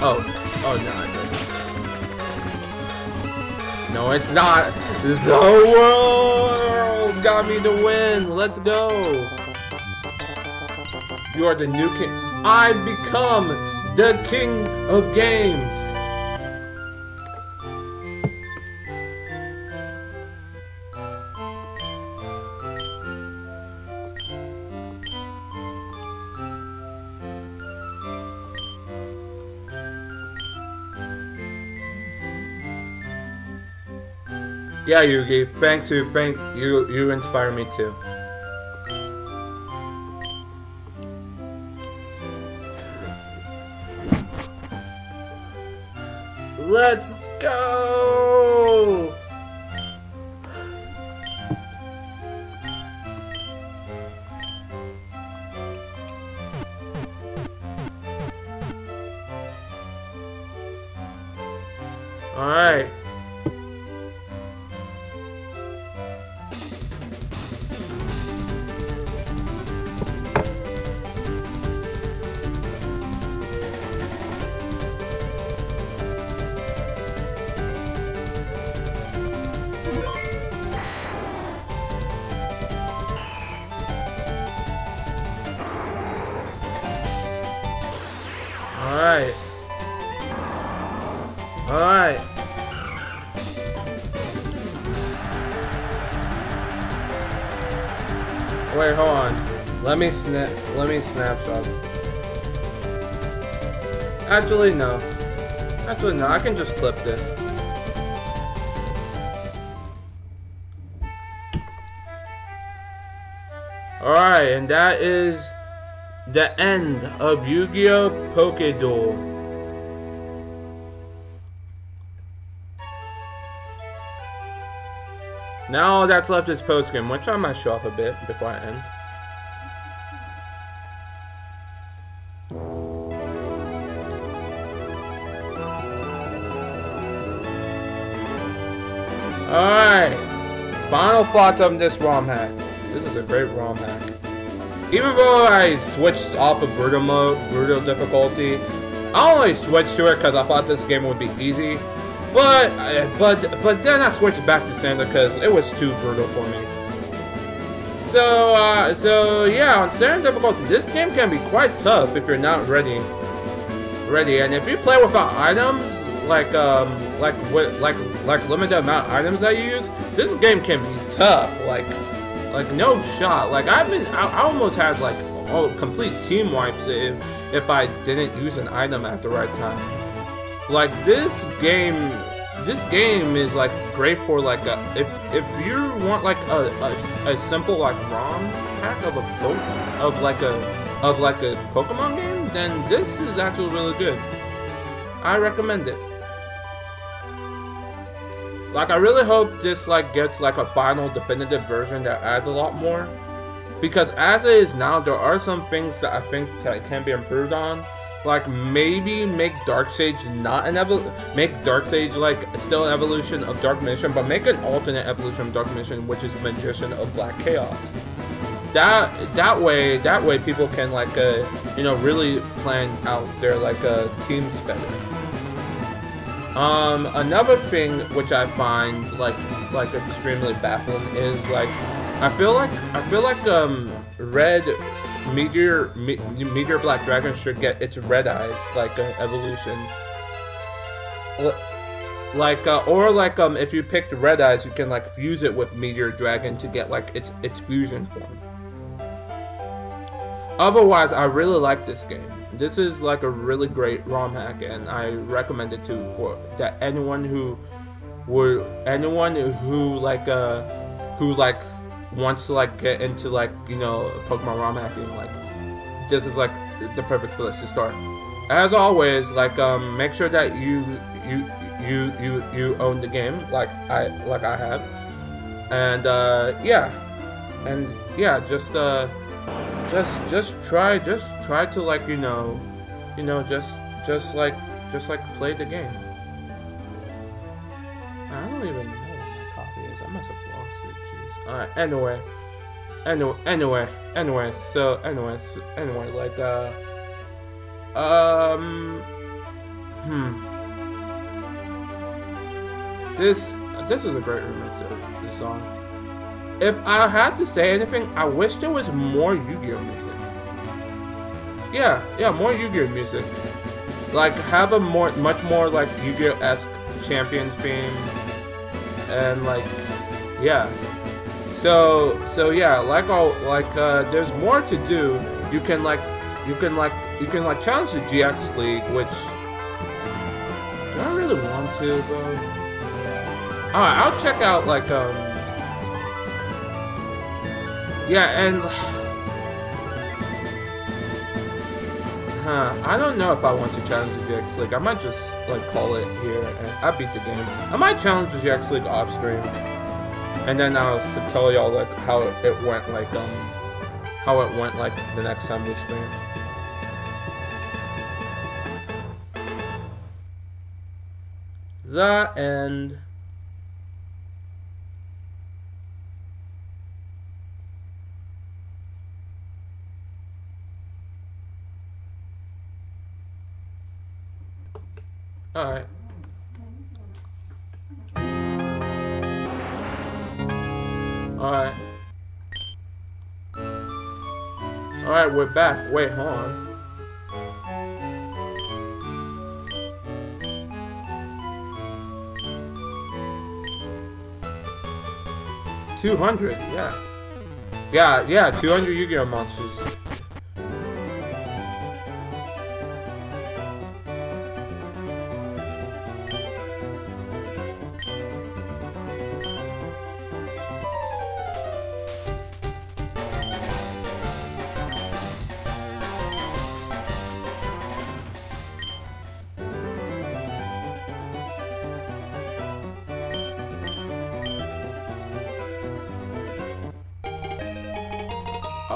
Oh. Oh, no, No, it's not. The world got me to win. Let's go. You are the new king. I become the king of games. Yeah, Yugi. Thanks, you. Thank you. You inspire me too. Alright. Wait, hold on. Let me snap let me snapshot. Actually no. Actually no, I can just clip this. Alright, and that is the end of Yu-Gi-Oh! Poké Duel. Now all that's left is postgame, which I might show up a bit before I end. Alright, final thoughts on this ROM hack. This is a great ROM hack. Even though I switched off of brutal mode, brutal difficulty, I only switched to it because I thought this game would be easy. But but but then I switched back to standard because it was too brutal for me. So uh, so yeah, on standard difficulty, this game can be quite tough if you're not ready. Ready, and if you play without items, like um like what like like limited amount of items that you use, this game can be tough. Like like no shot. Like I've been, I, I almost had like all complete team wipes if if I didn't use an item at the right time. Like this game, this game is like great for like a if if you want like a a, a simple like ROM pack of a po of like a of like a Pokemon game, then this is actually really good. I recommend it. Like, I really hope this, like, gets, like, a final definitive version that adds a lot more. Because as it is now, there are some things that I think that can be improved on. Like, maybe make Dark Sage not an evol- make Dark Sage, like, still an evolution of Dark Magician, but make an alternate evolution of Dark Magician, which is Magician of Black Chaos. That, that way, that way people can, like, uh, you know, really plan out their, like, uh, teams better. Um, another thing which I find like like extremely baffling is like I feel like I feel like um red meteor me, meteor black dragon should get its red eyes like uh, evolution. Like uh, or like um if you picked red eyes you can like fuse it with meteor dragon to get like its its fusion form. Otherwise, I really like this game. This is like a really great ROM hack, and I recommend it to for that anyone who would anyone who like uh who like wants to like get into like you know Pokemon ROM hacking. Like this is like the perfect place to start. As always, like um make sure that you you you you you own the game like I like I have, and uh yeah, and yeah just uh just just try just try to like you know you know just just like just like play the game i don't even right anyway anyway, anyway, anyway, so anyway, so, anyway, like uh, um, hmm, this this is a great remix of this song. If I had to say anything, I wish there was more Yu-Gi-Oh music. Yeah, yeah, more Yu-Gi-Oh music. Like have a more, much more like Yu-Gi-Oh esque champions theme, and like, yeah. So, so yeah, like all, like uh, there's more to do. You can like, you can like, you can like challenge the GX League, which do I really want to, bro? Alright, I'll check out like um, yeah, and. Huh, I don't know if I want to challenge the GX League. I might just, like, call it here, and I beat the game. I might challenge the GX League off stream. And then I'll tell y'all, like, how it went, like, um, how it went, like, the next time we stream. The end. Alright. Alright. Alright, we're back. Wait, hold on. Two hundred, yeah. Yeah, yeah, two hundred Yu-Gi-Oh monsters.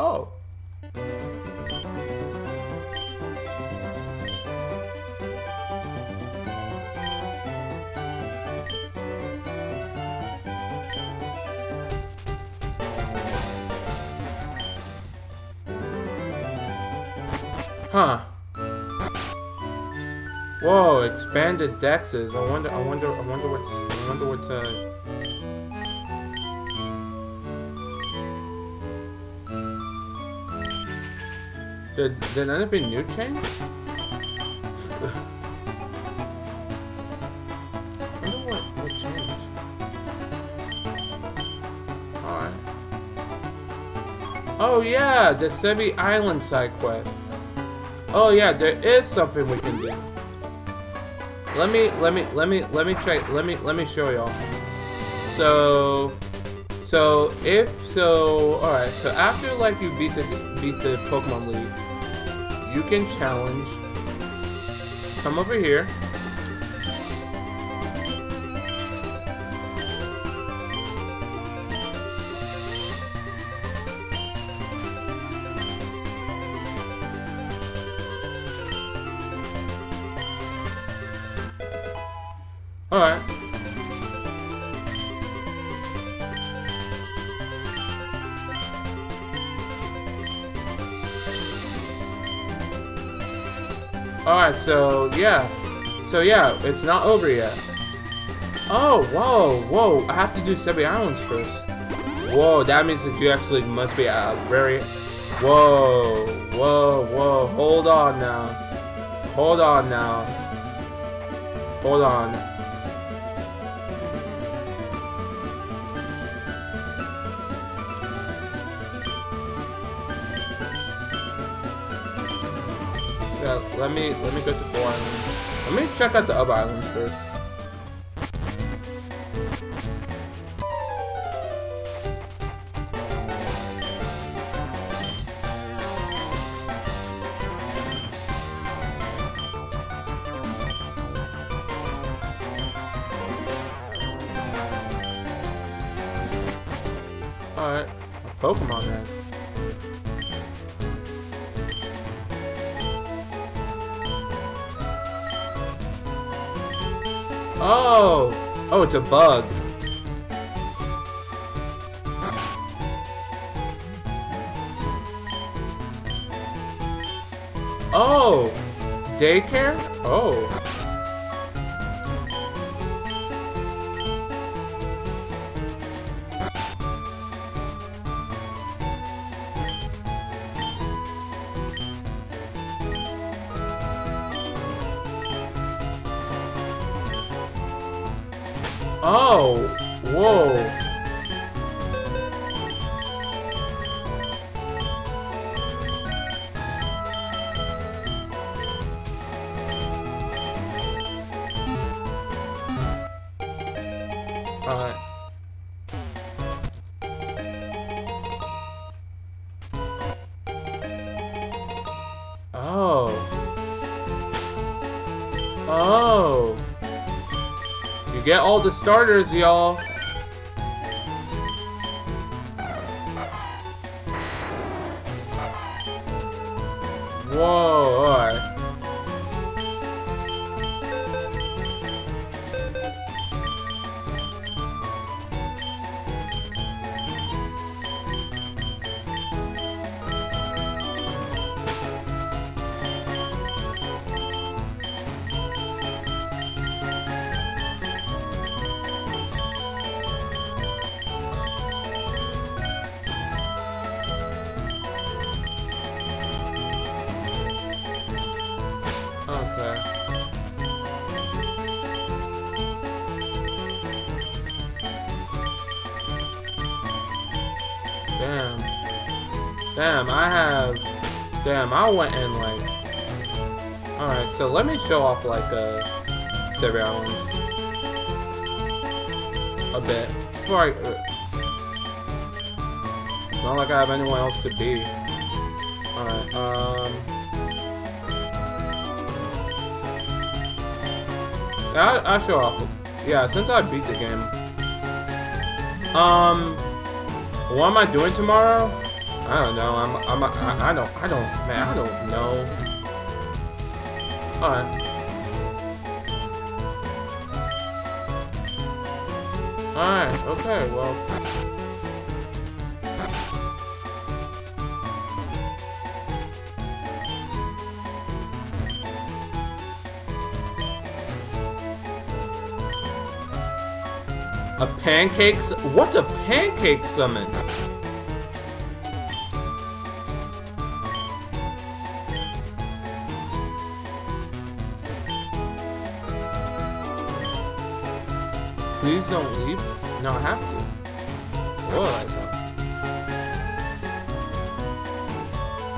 Oh. Huh. Whoa, expanded dexes. I wonder I wonder I wonder what's I wonder what's uh Did, did new what, what changed. Alright. Oh yeah, the Sevii Island side quest. Oh yeah, there is something we can do. Let me, let me, let me, let me check, let me, let me show y'all. So, so if, so, alright, so after like you beat the, beat the Pokemon League, you can challenge. Come over here. So yeah, it's not over yet. Oh, whoa, whoa. I have to do Sevii Islands first. Whoa, that means that you actually must be a very... Whoa, whoa, whoa. Hold on now. Hold on now. Hold on. Yeah, let me let me go check out the other islands first. such a bug. Oh! Daycare? The starters, y'all. Went in like... Alright, so let me show off like, uh... Surrounds. A bit. Before I... Uh, it's not like I have anyone else to be. Alright, um... Yeah, I, I show off. Yeah, since I beat the game. Um, what am I doing tomorrow? I don't know. I'm. I'm. I, I don't. I don't. Man, I don't know. Alright. Alright. Okay. Well. A pancakes? What's a pancake summon? Please don't leave. No, I have to. What I saw.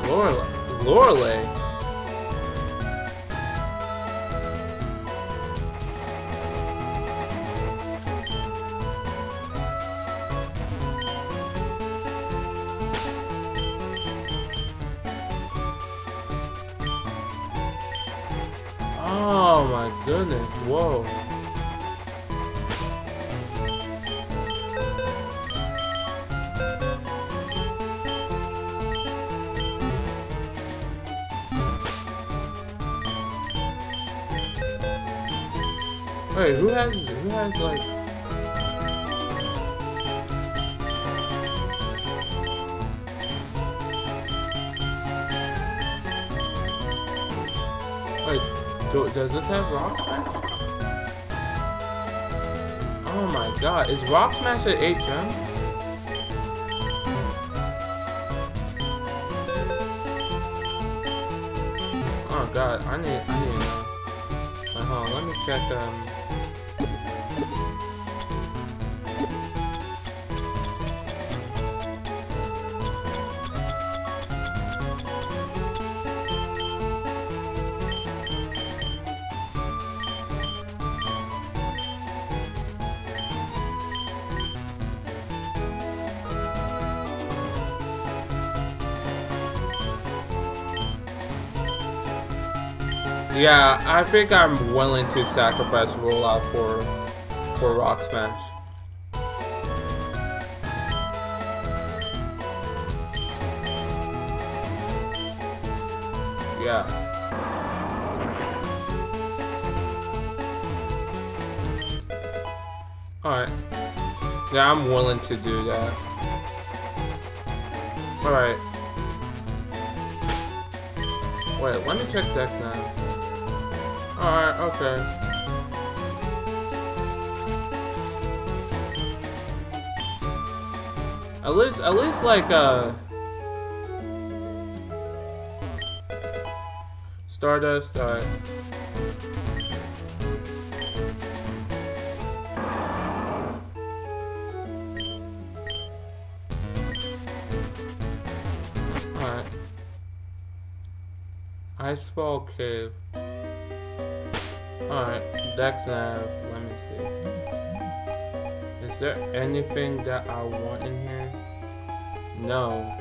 Lorelei. Lorelei. Oh my goodness, whoa. Like Do, does this have Rock Smash? Oh my god, is Rock Smash at 8 gems? Oh god, I need, I need. Wait, hold on, let me check, um... Yeah, I think I'm willing to sacrifice rollout for for Rock Smash. Yeah. Alright. Yeah, I'm willing to do that. Alright. Wait, let me check deck now. Alright, okay. At least, at least like, uh... Stardust, alright. Alright. Icefall Cave. Dex Nav, uh, let me see. Is there anything that I want in here? No.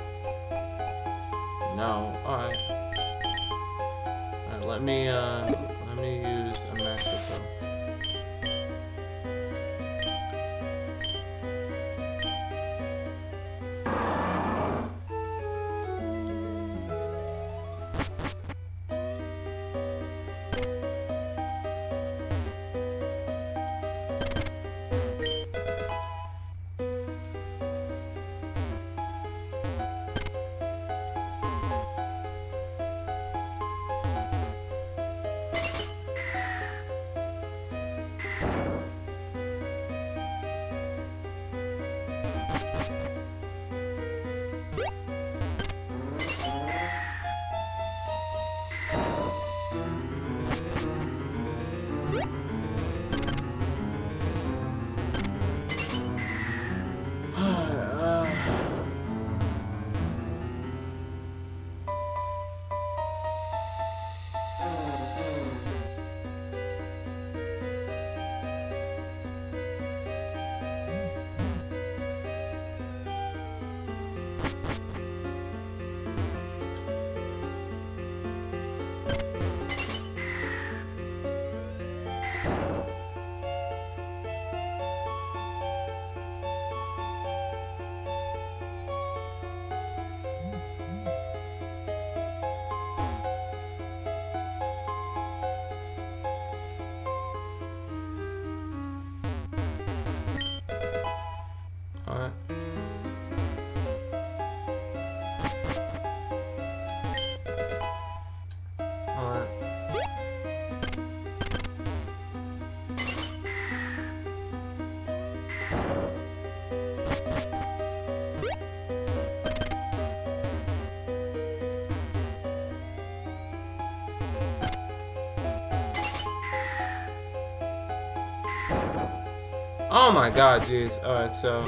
My god, jeez. Alright, so.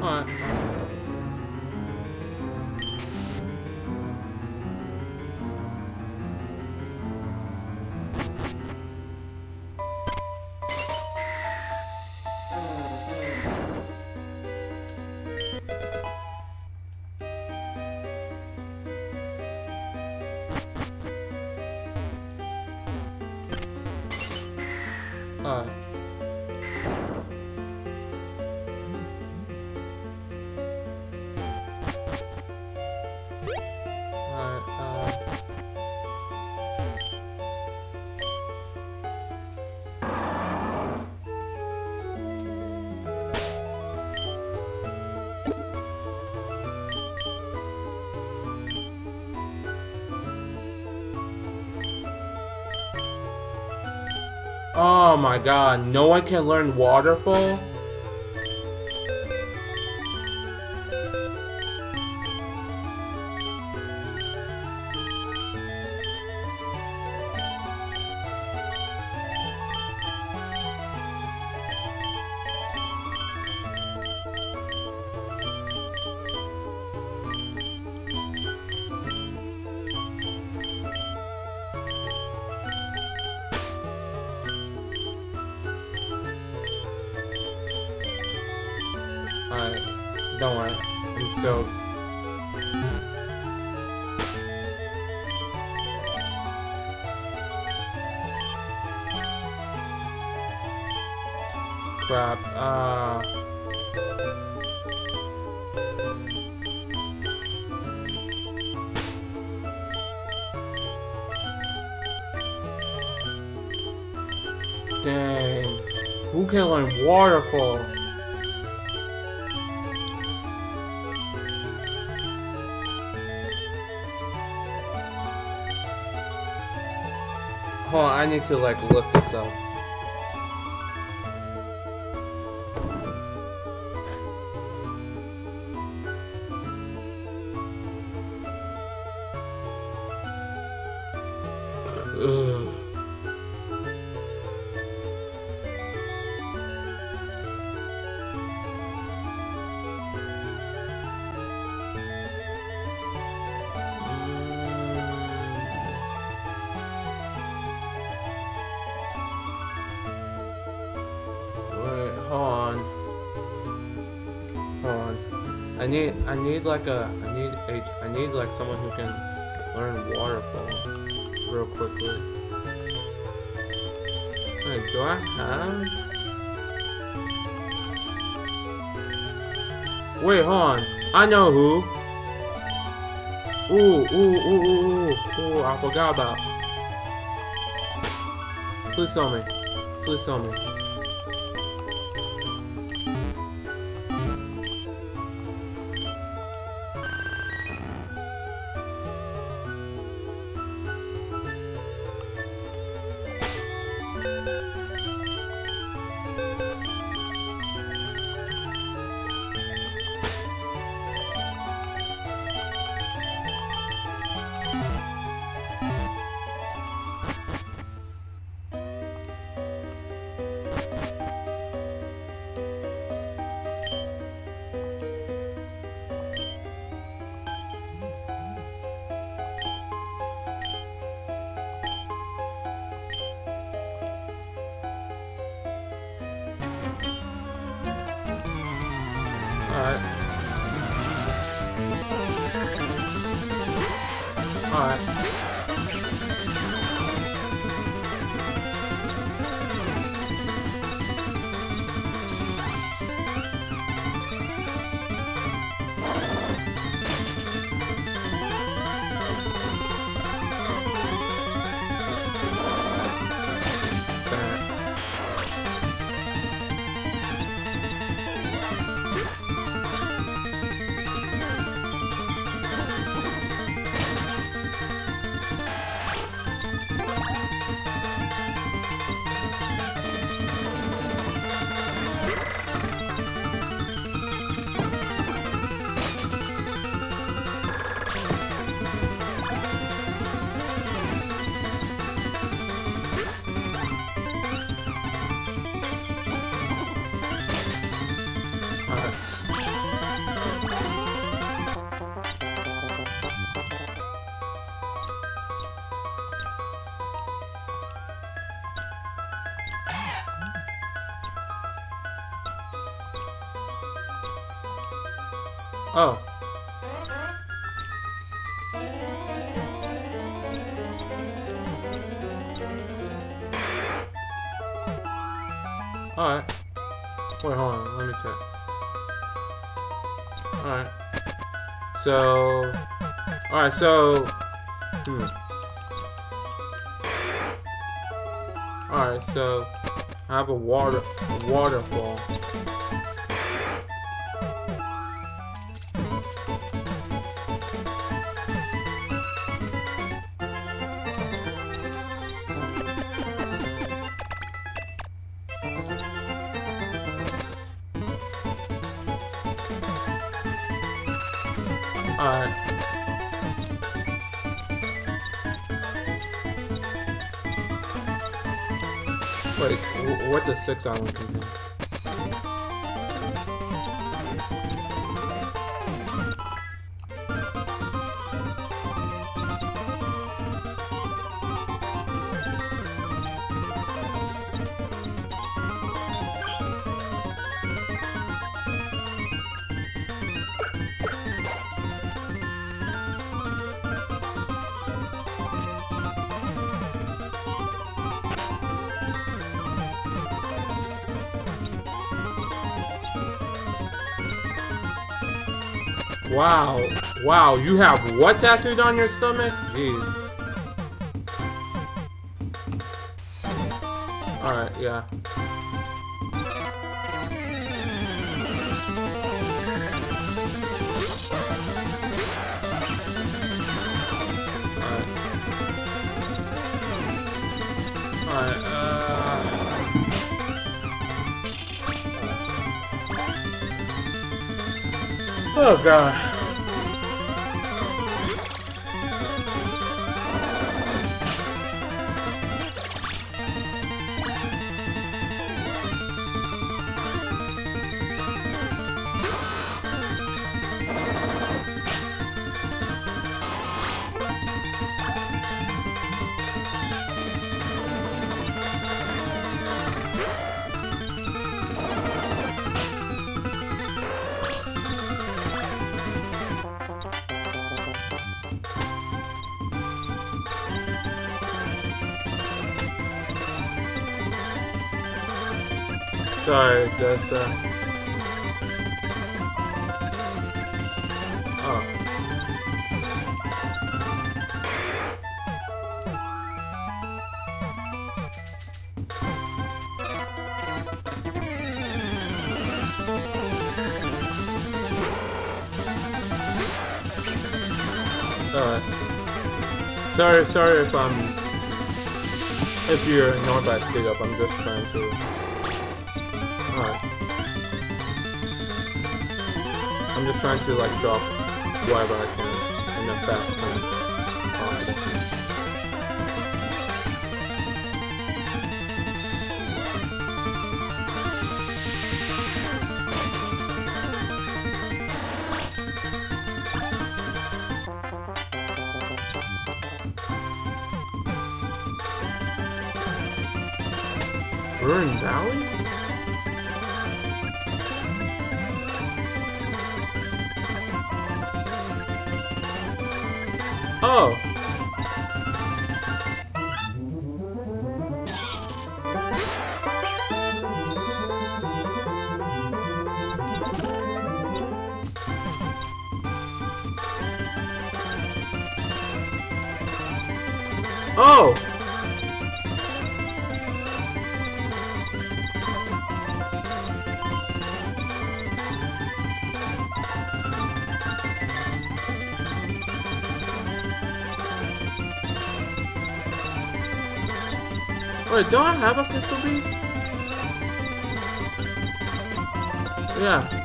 Alright. Oh my god, no one can learn waterfall? Waterfall? Hold on, I need to like look I need like a I need a I need like someone who can learn waterfall real quickly. Wait, do I have? Wait, hold on. I know who. Ooh, ooh, ooh, ooh, ooh, ooh, I forgot about. Please tell me. Please tell me. Alright. So... Alright, so... Hmm. Alright, so... I have a water... A waterfall. Six island contain? Wow. Wow, you have what tattooed on your stomach? Jeez. Alright, yeah. Uh... Oh god. Sorry, if I'm if you're annoyed by speed up. I'm just trying to. Alright. I'm just trying to like drop whatever I can in the fast time have a crystal beast? Yeah.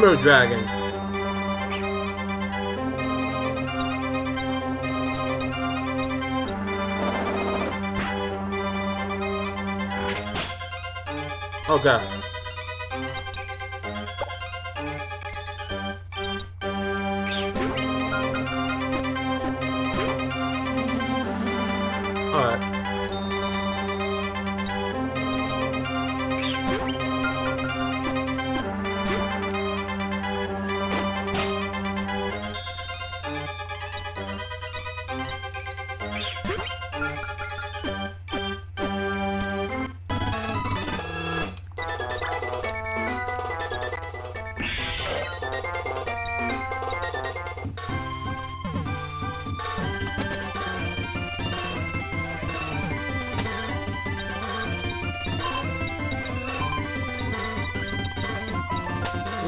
Dragon. Oh god.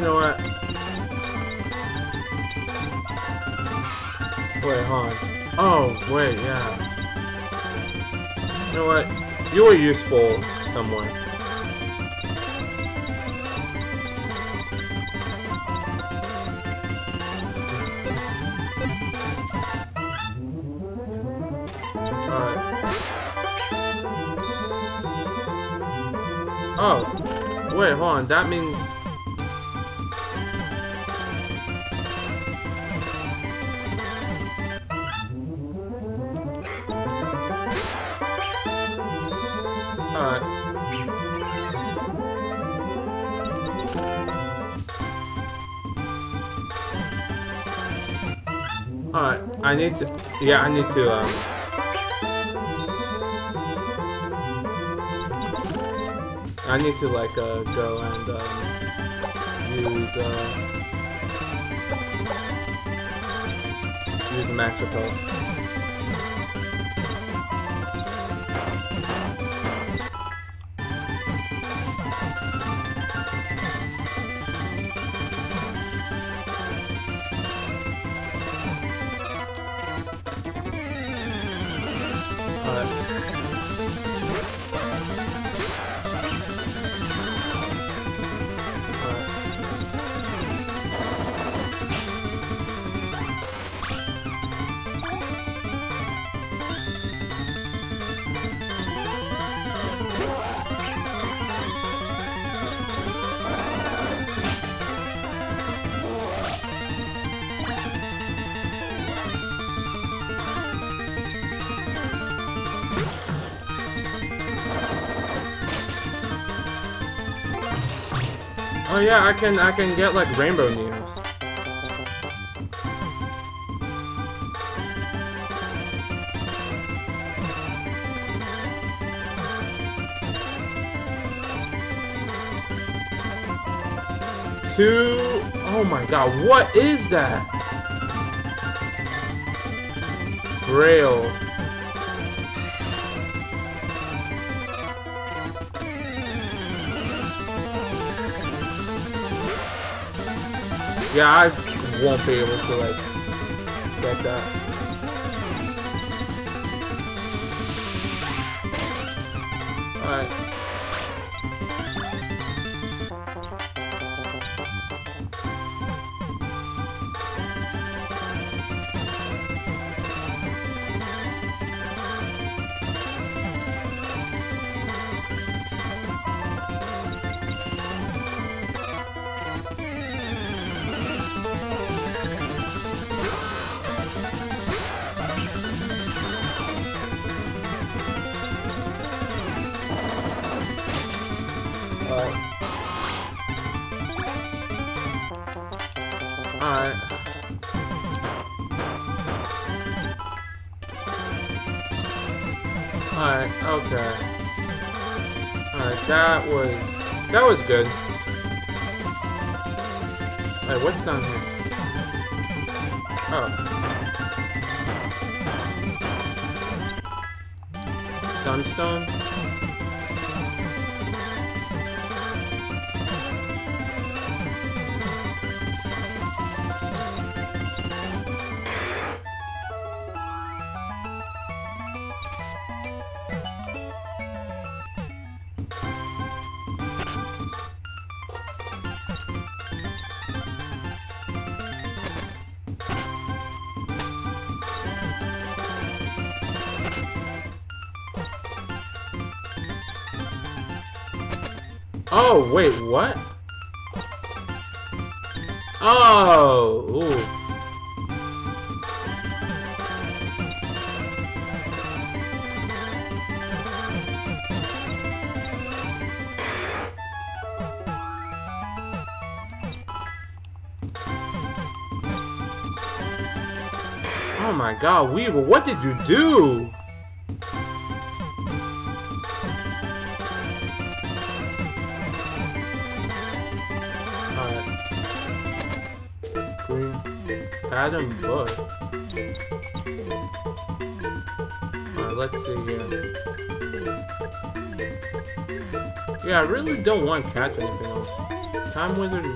You know what? Wait, hold on. Oh, wait, yeah. You know what? You were useful somewhere. Alright. Oh. Wait, hold on. That means... need to. Yeah, I need to. Um, I need to like uh, go and um, use uh, use max repel. Oh yeah, I can I can get like rainbow neos. Two oh my god, what is that? Braille. Yeah, I won't be able to, like, get that. Wait, what? Oh, ooh. Oh my god, Weevil, what did you do? Adam Bush. Alright, let's see here. Yeah, I really don't want to catch anything else. Time Wizard, no.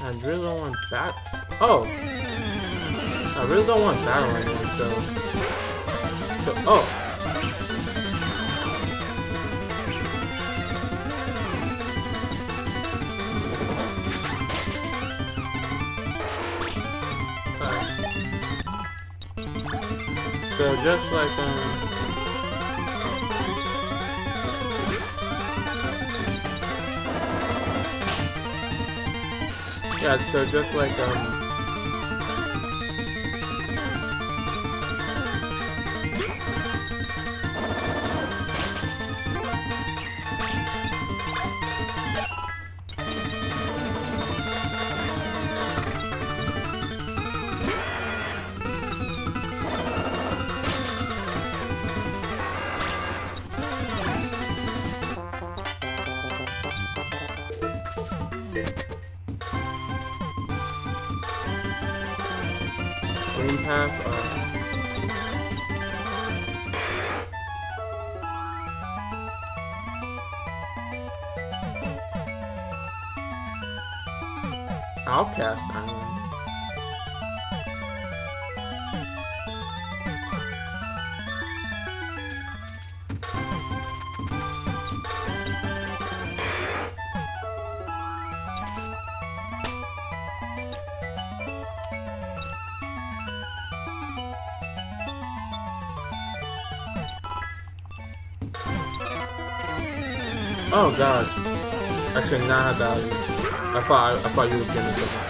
I really don't want bat. Oh! I really don't want battle anymore, so. so oh! So just like um Yeah, so just like um I should not have valued. I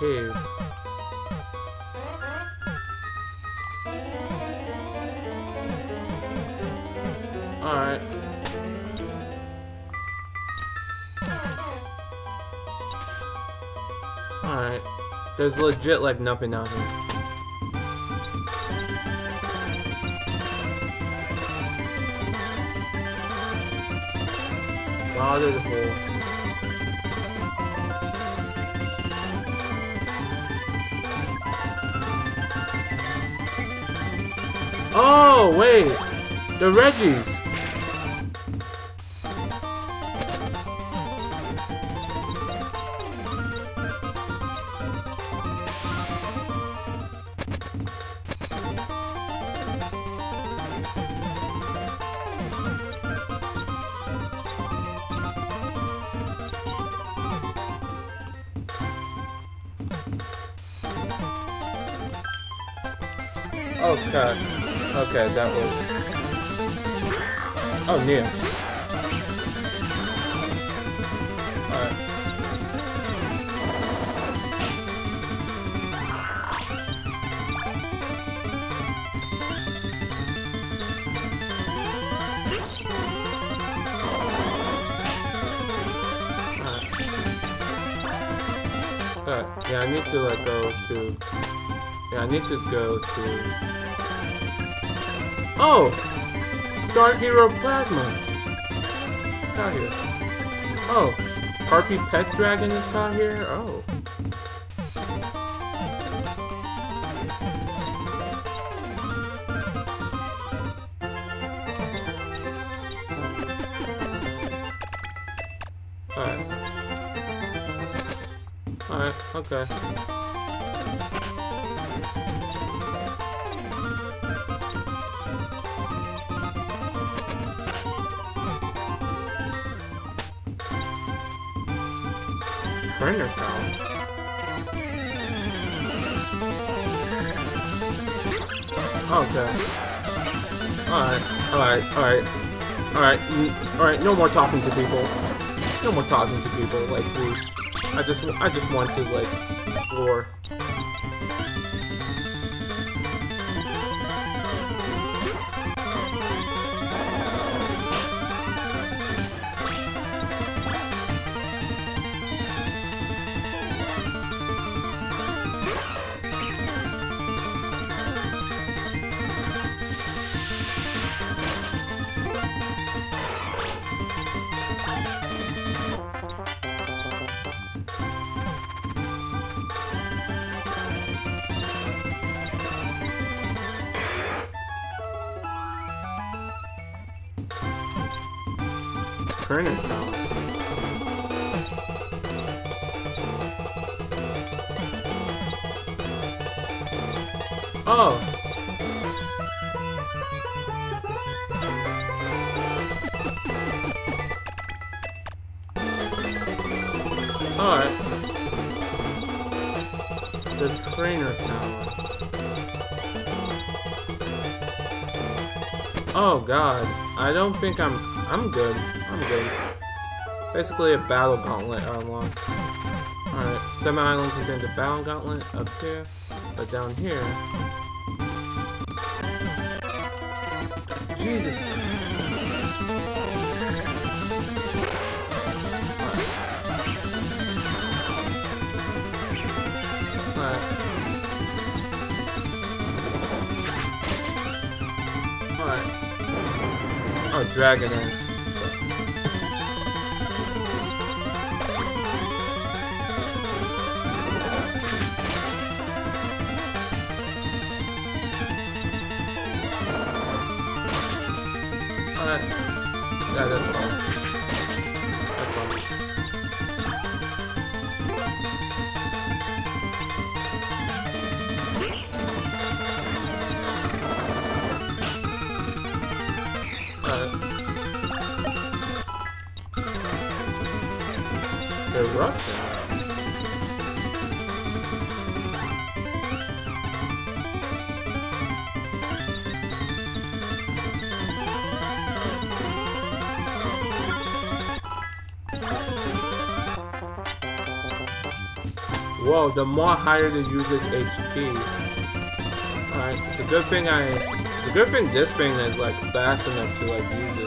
Cave. Alright. Alright. There's legit like nothing out here. Father the Oh, wait! The Regis! Need to go to... Oh! Dark Hero Plasma! Got here. Oh. Harpie Pet Dragon is caught here? Oh. Alright. Alright, okay. Okay. Alright, alright, alright. Alright, alright, no more talking to people. No more talking to people, like, please. I just, I just want to, like, explore. Don't think I'm I'm good. I'm good. Basically a battle gauntlet unlocked. Alright. Seven islands contain the battle gauntlet up here. But down here. Jesus Oh, The more higher the user's HP. Alright, it's a good thing I... It's a good thing this thing is like fast enough to like use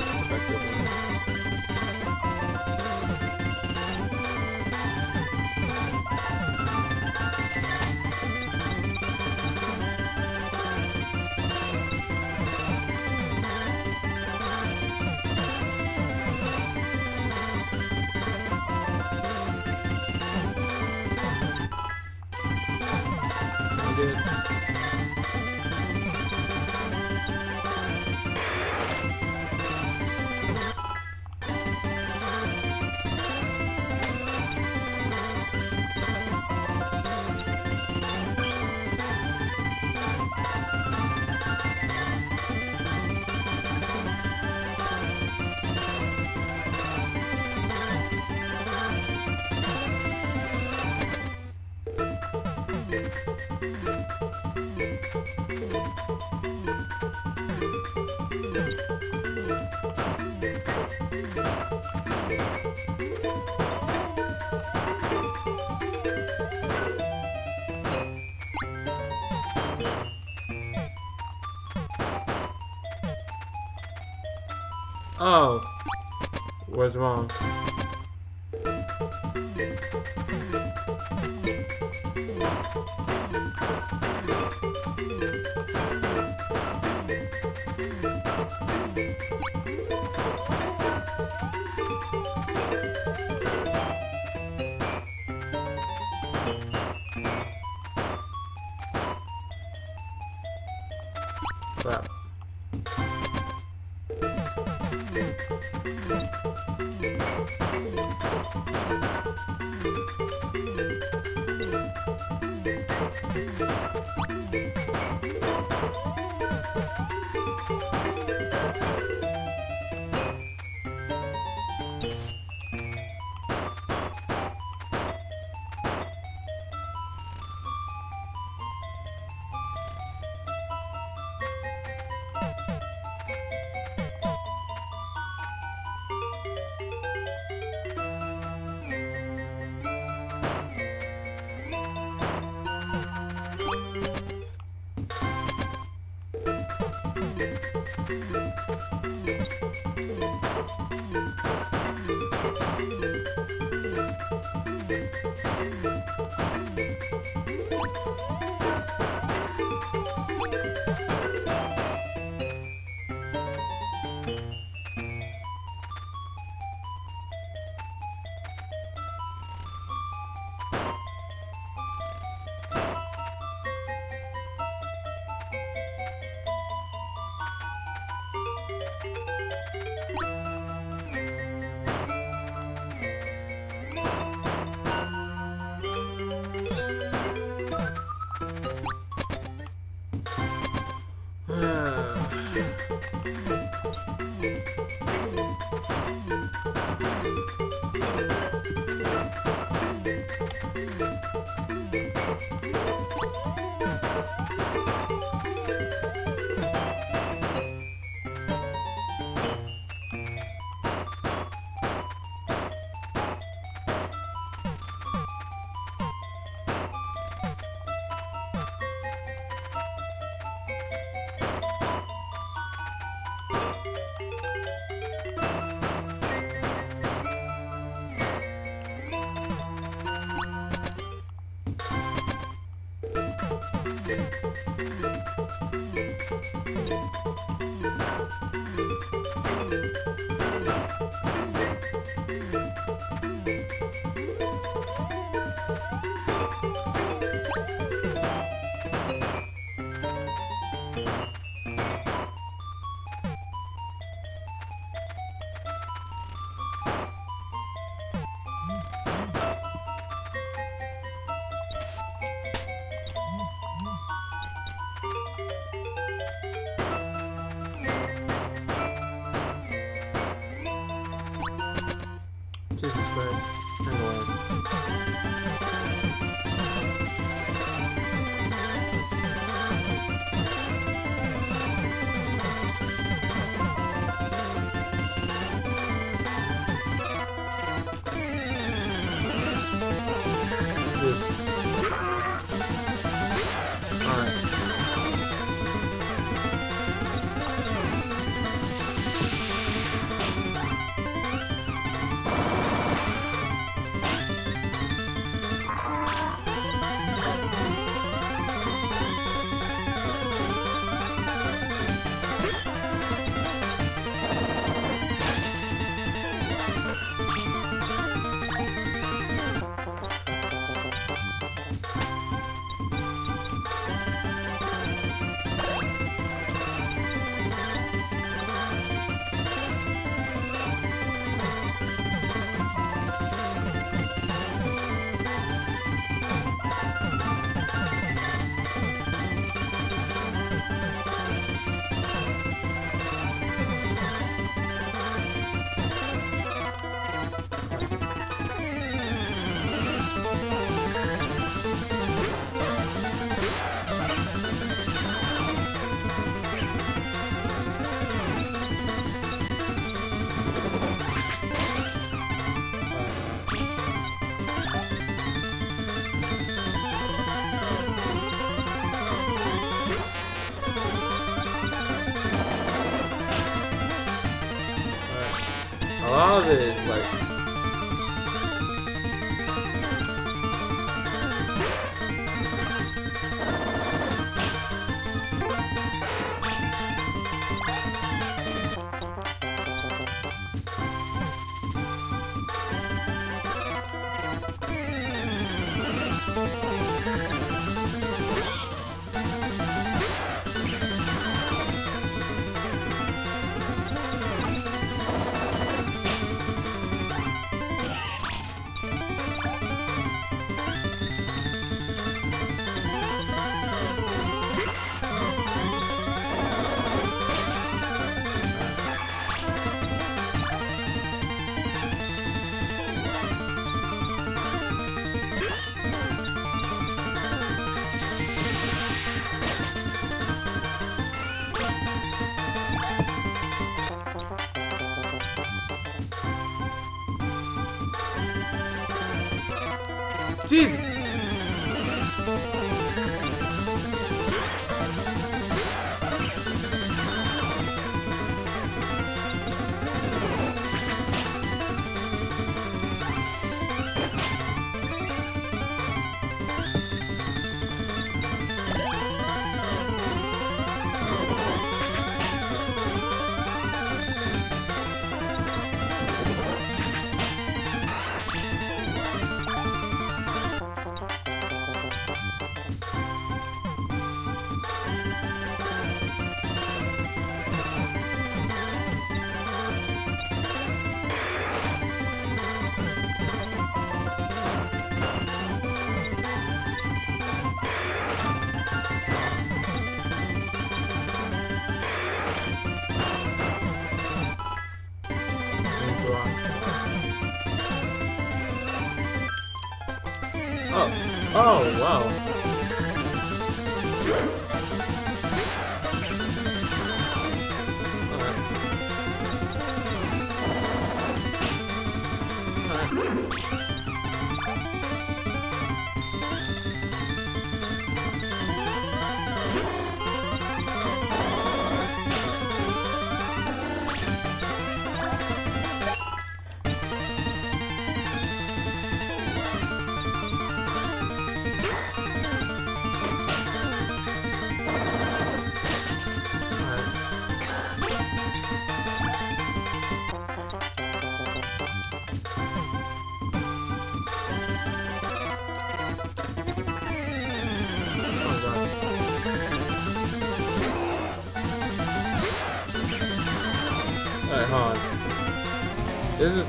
Oh. Wow.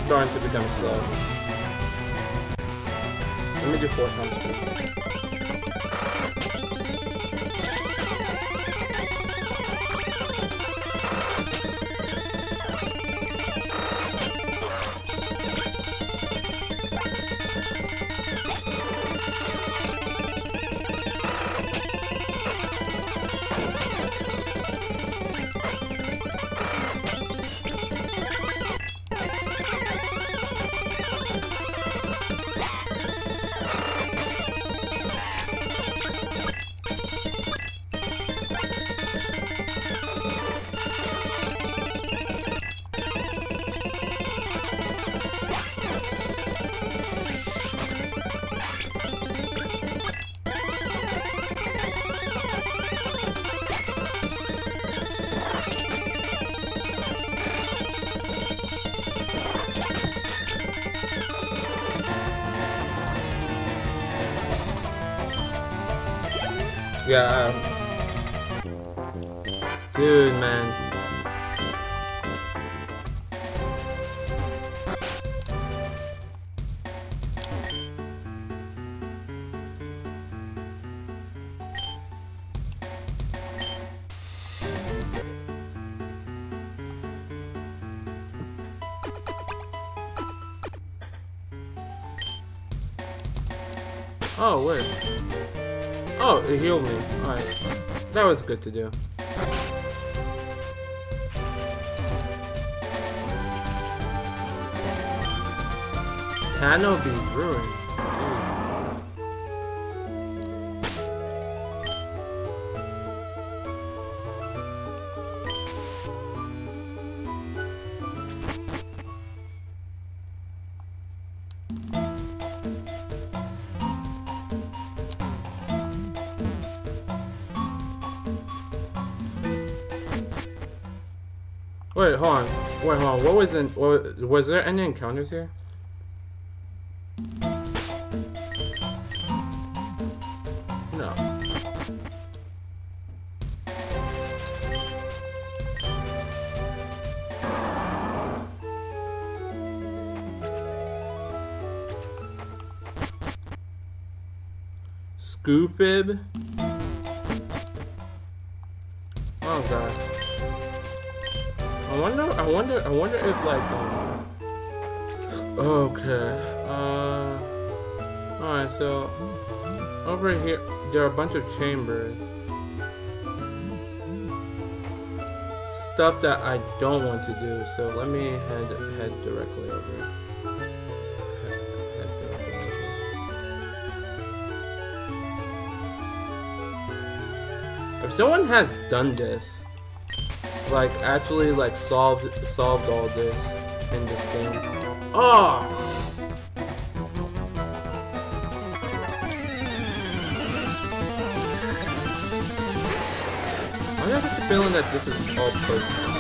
Starting to become slow. Let me do four times. It healed me. Alright. That was good to do. Cano be ruined. What was in? What, was there any encounters here? No. Scoopib? Wonder. If like. Um, okay. Uh. All right. So over here, there are a bunch of chambers. Stuff that I don't want to do. So let me. Head, head directly over. If someone has done this like actually like solved solved all this in this game. Oh! I have the feeling that this is all personal.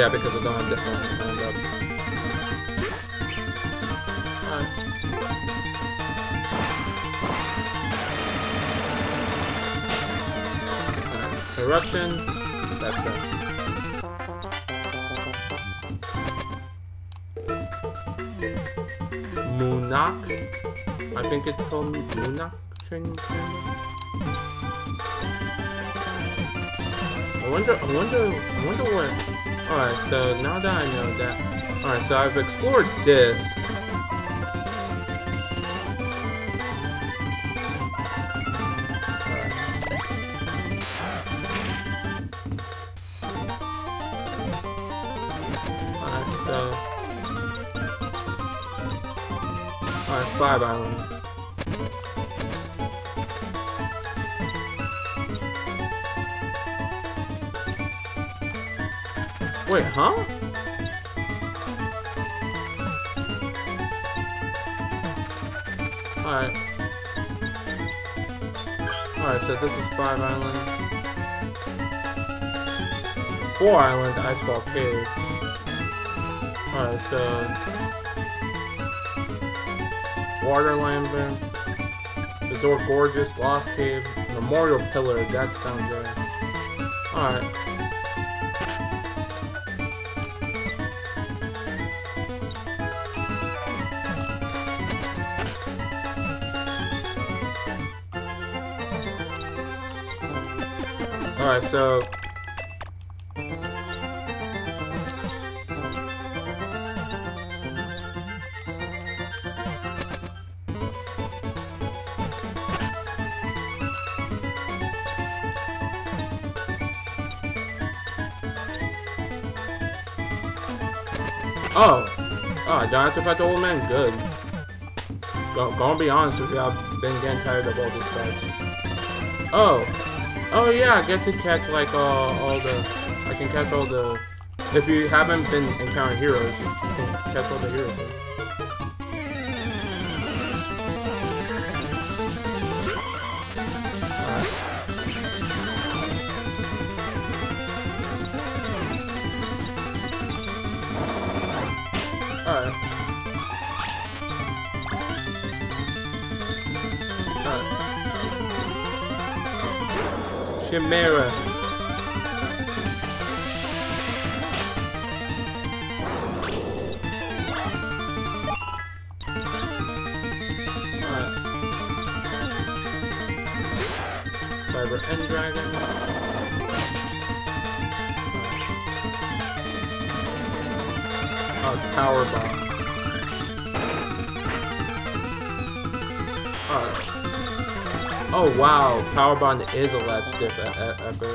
Yeah, because I don't have this one lined up. Eruption. That's. Munak? I think it's called Munak I wonder, I wonder, I wonder what... Alright, so now that I know that... Alright, so I've explored this. Alright, so... Alright, Five Island. Wait, huh? Alright. Alright, so this is Five Island. Four Island Icefall Cave. Alright, so Water Waterland Resort Gorgeous, Lost Cave, Memorial Pillar, that's down there. Alright. So Oh. Oh, I don't have to fight the old man? Good. Go, gonna be honest with you, I've been getting tired of all these fights. Oh. Oh yeah, I get to catch like uh, all the... I can catch all the... If you haven't been encountering heroes, you can catch all the heroes. Chimera. Wow, Power Bond is a latch dip ever.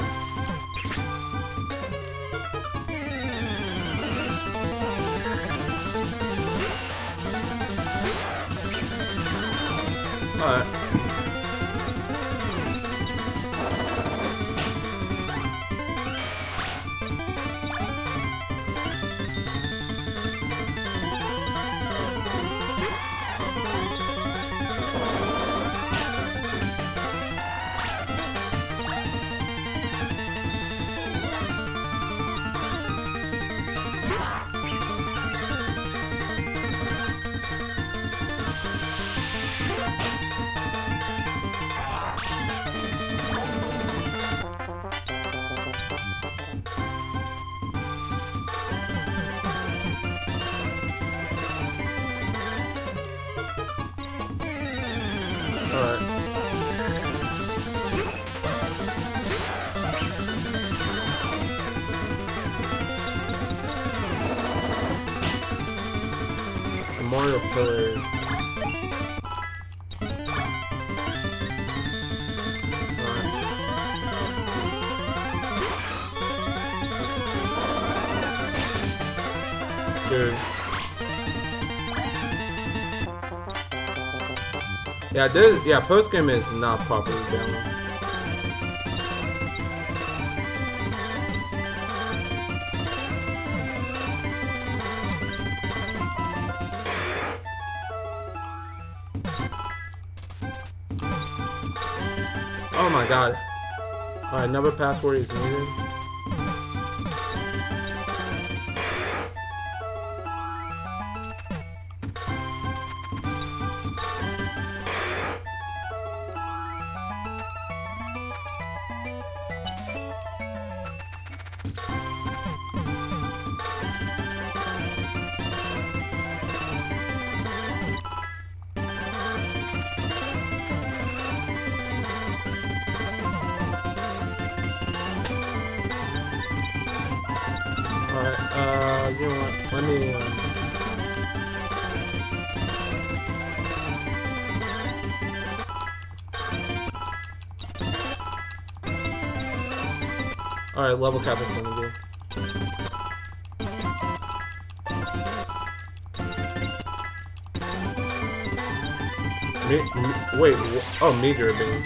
Alright. Yeah, this yeah, post game is not properly Oh my god. Alright, number password is needed. Level cap is gonna do. Me, me, wait, oh, meteor beam.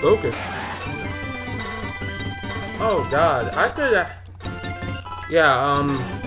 Focus. Oh god, I could. Uh, yeah, um.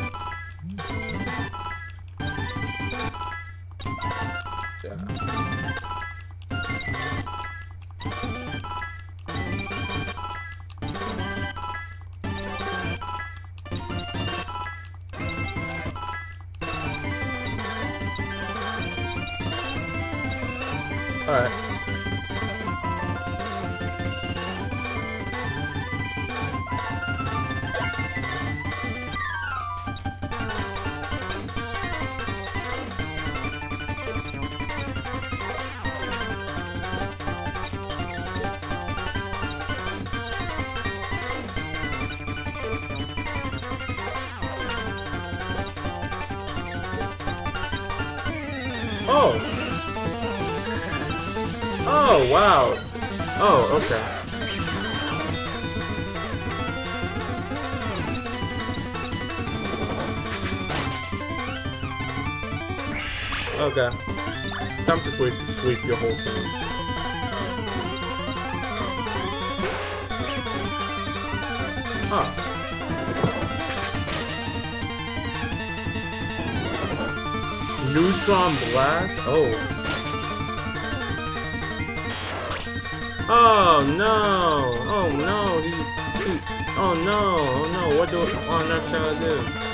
Blast? Oh. Oh no! Oh no! He, he, oh no! Oh no! What do on earth shall I do?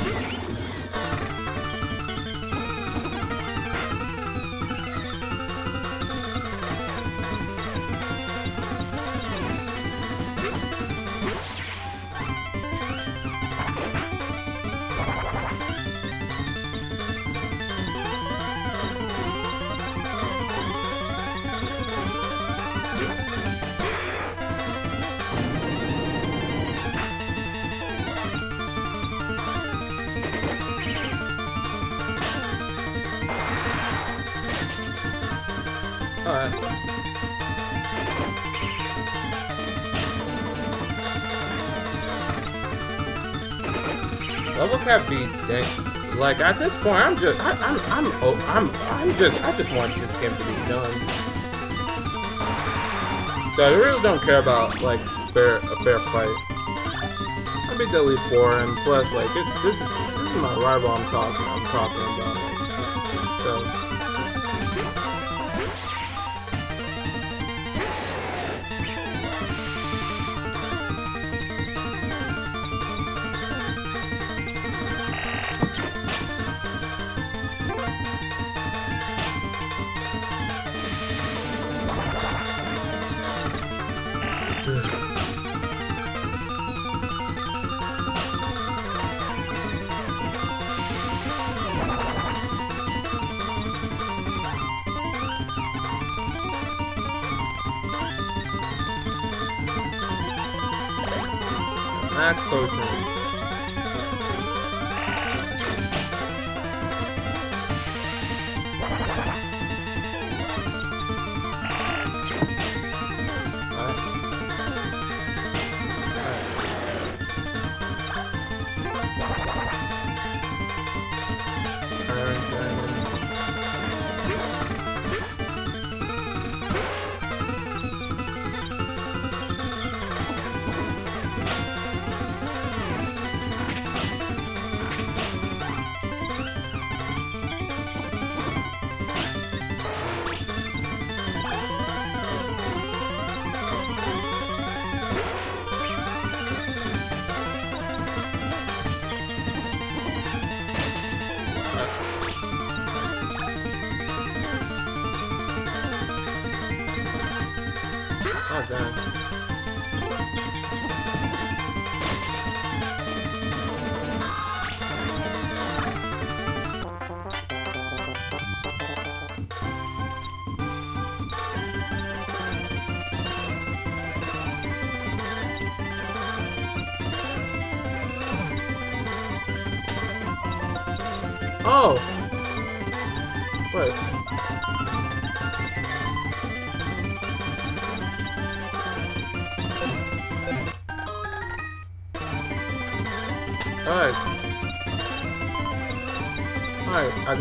Cap be dang. Like at this point, I'm just, I, I'm, I'm, oh, I'm, I'm just, I just want this game to be done. So I really don't care about like fair, a fair fight. I beat the Elite Four, and plus, like, it, this, is, this is my rival I'm talking, I'm talking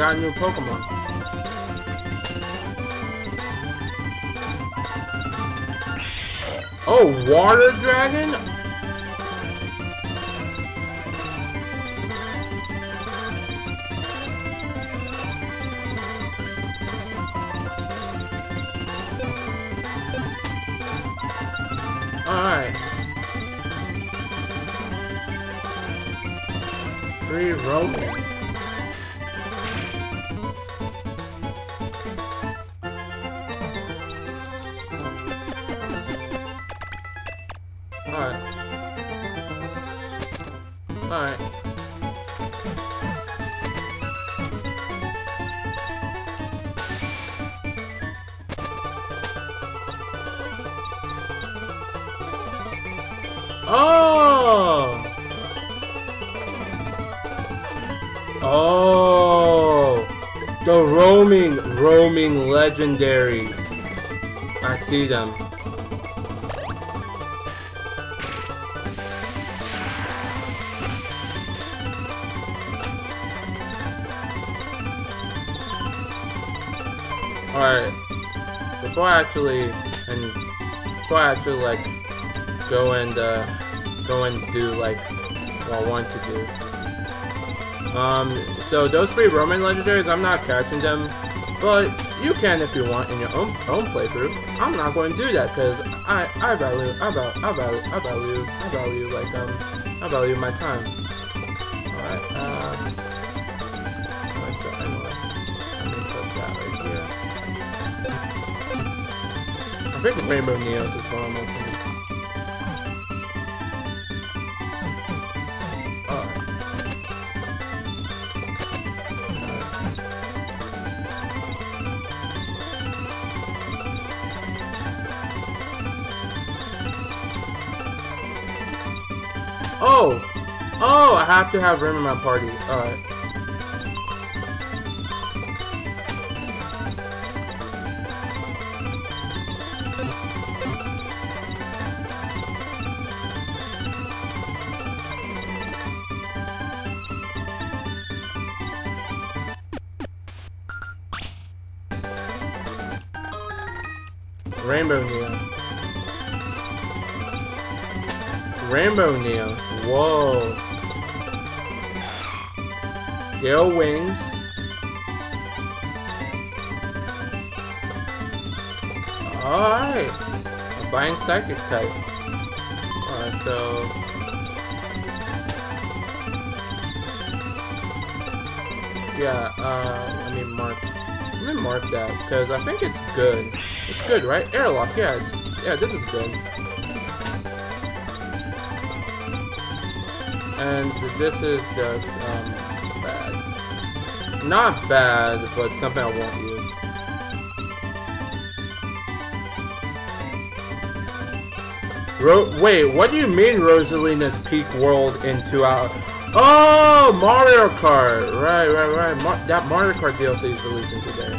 got a new Pokemon. Oh, Water Dragon? Alright. Alright. Oh! Oh! The roaming, roaming legendaries. I see them. Actually and before I actually like go and uh go and do like what I want to do. Um so those three Roman legendaries I'm not catching them, but you can if you want in your own own playthrough. I'm not going to do that because I I value I value I value I value I value like um I value my time. I think Rainbow Neos is I'm opening. Alright. Oh! Oh, I have to have Rim in my party. Alright. Gale Wings. Alright. A Flying Psychic type. Alright, so... Yeah, uh, let me mark... Let me mark that, because I think it's good. It's good, right? Airlock, yeah, yeah, this is good. And this is just, um. Not bad, but something I won't use. Ro wait, what do you mean Rosalina's Peak World in two hours? Oh, Mario Kart! Right, right, right. Mar that Mario Kart DLC is releasing today.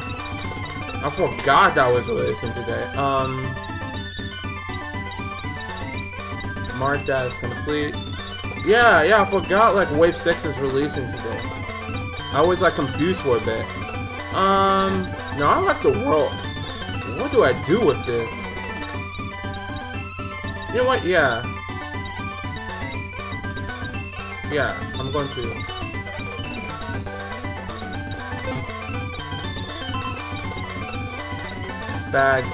I forgot that was releasing today. Um, mark that complete. Yeah, yeah, I forgot like Wave 6 is releasing today. I was like confused for a bit. Um, no, I like the world. What do I do with this? You know what? Yeah. Yeah, I'm going to. Bag.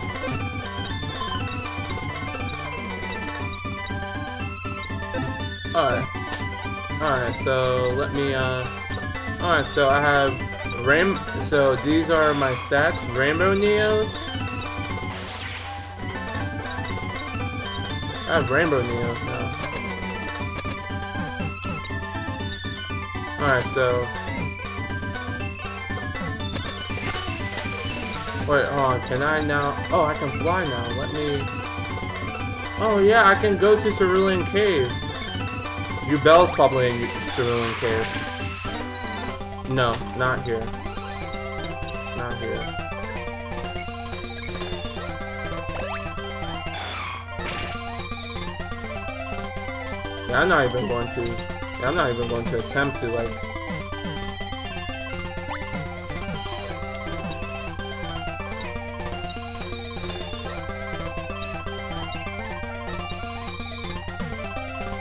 Alright. Alright, so let me, uh... Alright, so I have Rain... So these are my stats. Rainbow Neos. I have Rainbow Neos now. Alright, so... Wait, hold on, can I now... Oh, I can fly now. Let me... Oh yeah, I can go to Cerulean Cave. Yubel's probably in Cerulean Cave. No, not here. Not here. Yeah, I'm not even going to. Yeah, I'm not even going to attempt to like.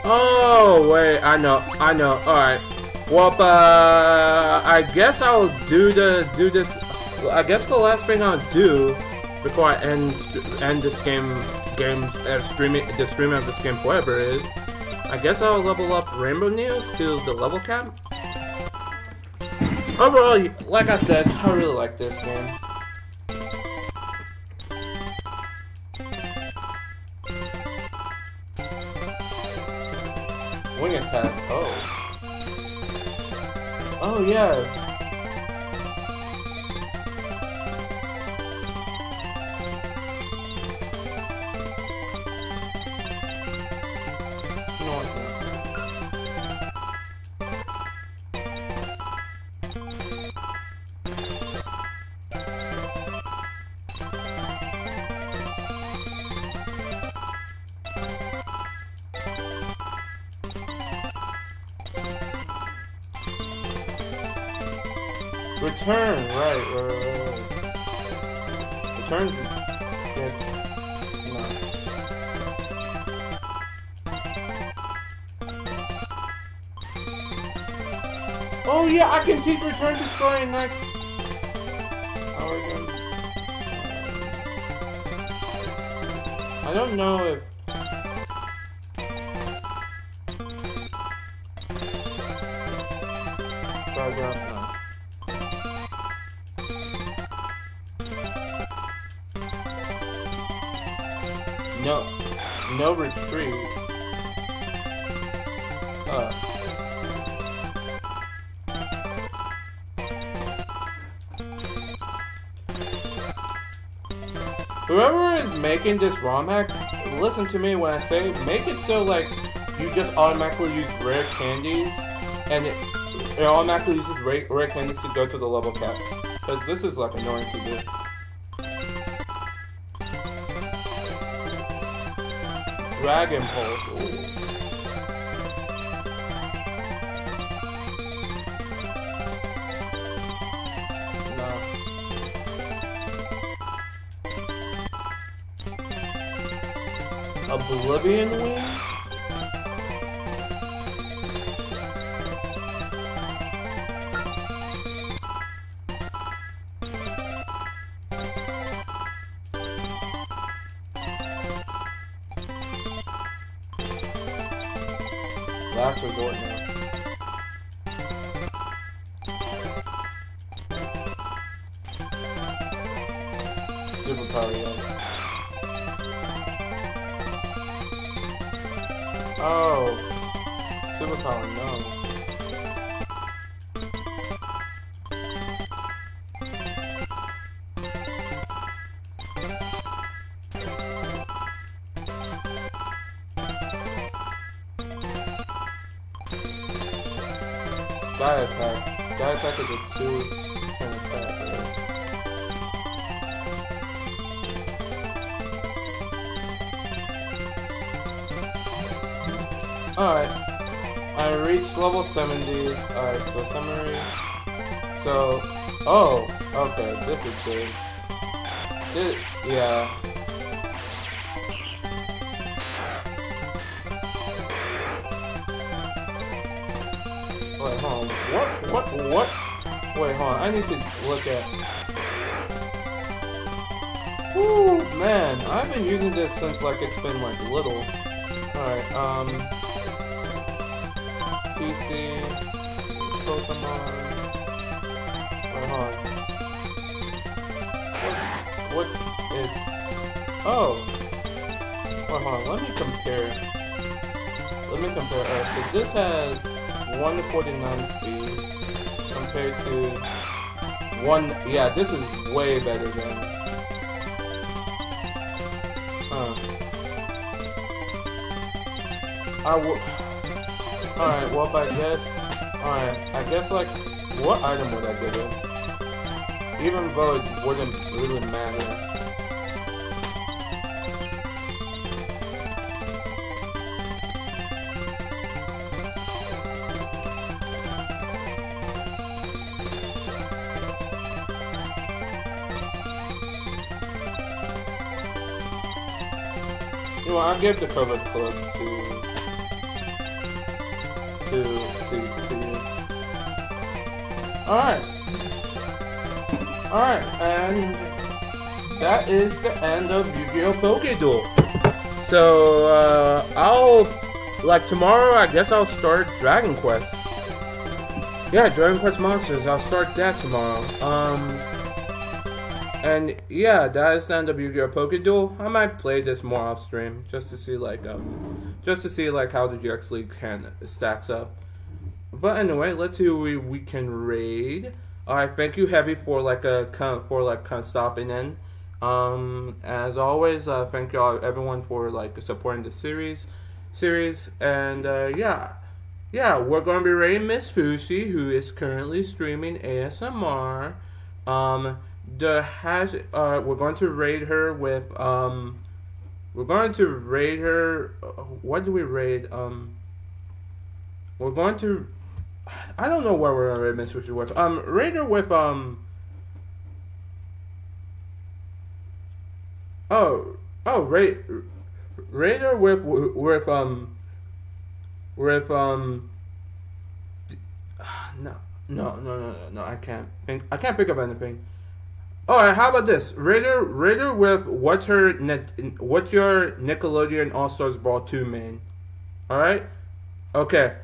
Oh wait, I know, I know. All right. Well, uh, I guess I'll do the do this. I guess the last thing I'll do before I end end this game game uh, streaming the streaming of this game forever is I guess I'll level up Rainbow Neos to the level cap. Overall, like I said, I really like this game. Yeah. Return, right, right. Return. No. Oh yeah, I can teach return story next. I don't know if no retreat. Whoever is making this ROM hack, listen to me when I say make it so like you just automatically use rare candies and it, it automatically uses rare, rare candies to go to the level cap. Because this is like annoying to do. Dragon Pulse. Ooh. Oblivion Wing? Level 70. Alright, so summary. So, oh, okay, this is good. This, yeah. Wait, hold on. What, what, what? Wait, hold on. I need to look at. Woo, man. I've been using this since, like, it's been, like, little. Alright, um... Oh! Wait, hold on. Let me compare. Let me compare. Alright, so this has 149 speed compared to... One... Yeah, this is way better than... Huh. I will. Alright, well, I guess. Alright, I guess, like, what item would I give him? Even though it wouldn't really matter. Know, I'll give the cover clip to to to to. Alright. Alright, and that is the end of Yu-Gi-Oh! Poké Duel. So uh I'll like tomorrow I guess I'll start Dragon Quest. Yeah, Dragon Quest Monsters, I'll start that tomorrow. Um and yeah, that is the end of Yu-Gi-Oh! Poké Duel. I might play this more off stream just to see like um, just to see like how the GX League can stacks up. But anyway, let's see who we, we can raid. All right, thank you Heavy for like a uh, for like kind of stopping in. Um, as always, uh, thank you all everyone for like supporting the series, series, and uh, yeah, yeah, we're gonna be raiding Miss Fushi, who is currently streaming ASMR. Um, the hash uh we're going to raid her with um we're going to raid her what do we raid um we're going to I don't know where we're gonna raid Miss Richard with. Um raid her with um oh oh raid raid her with with um with um no no no no, no I can't think I can't pick up anything all right, how about this? Raider, Raider with what's her net? What's your Nickelodeon All Stars Brawl two main? All right, okay.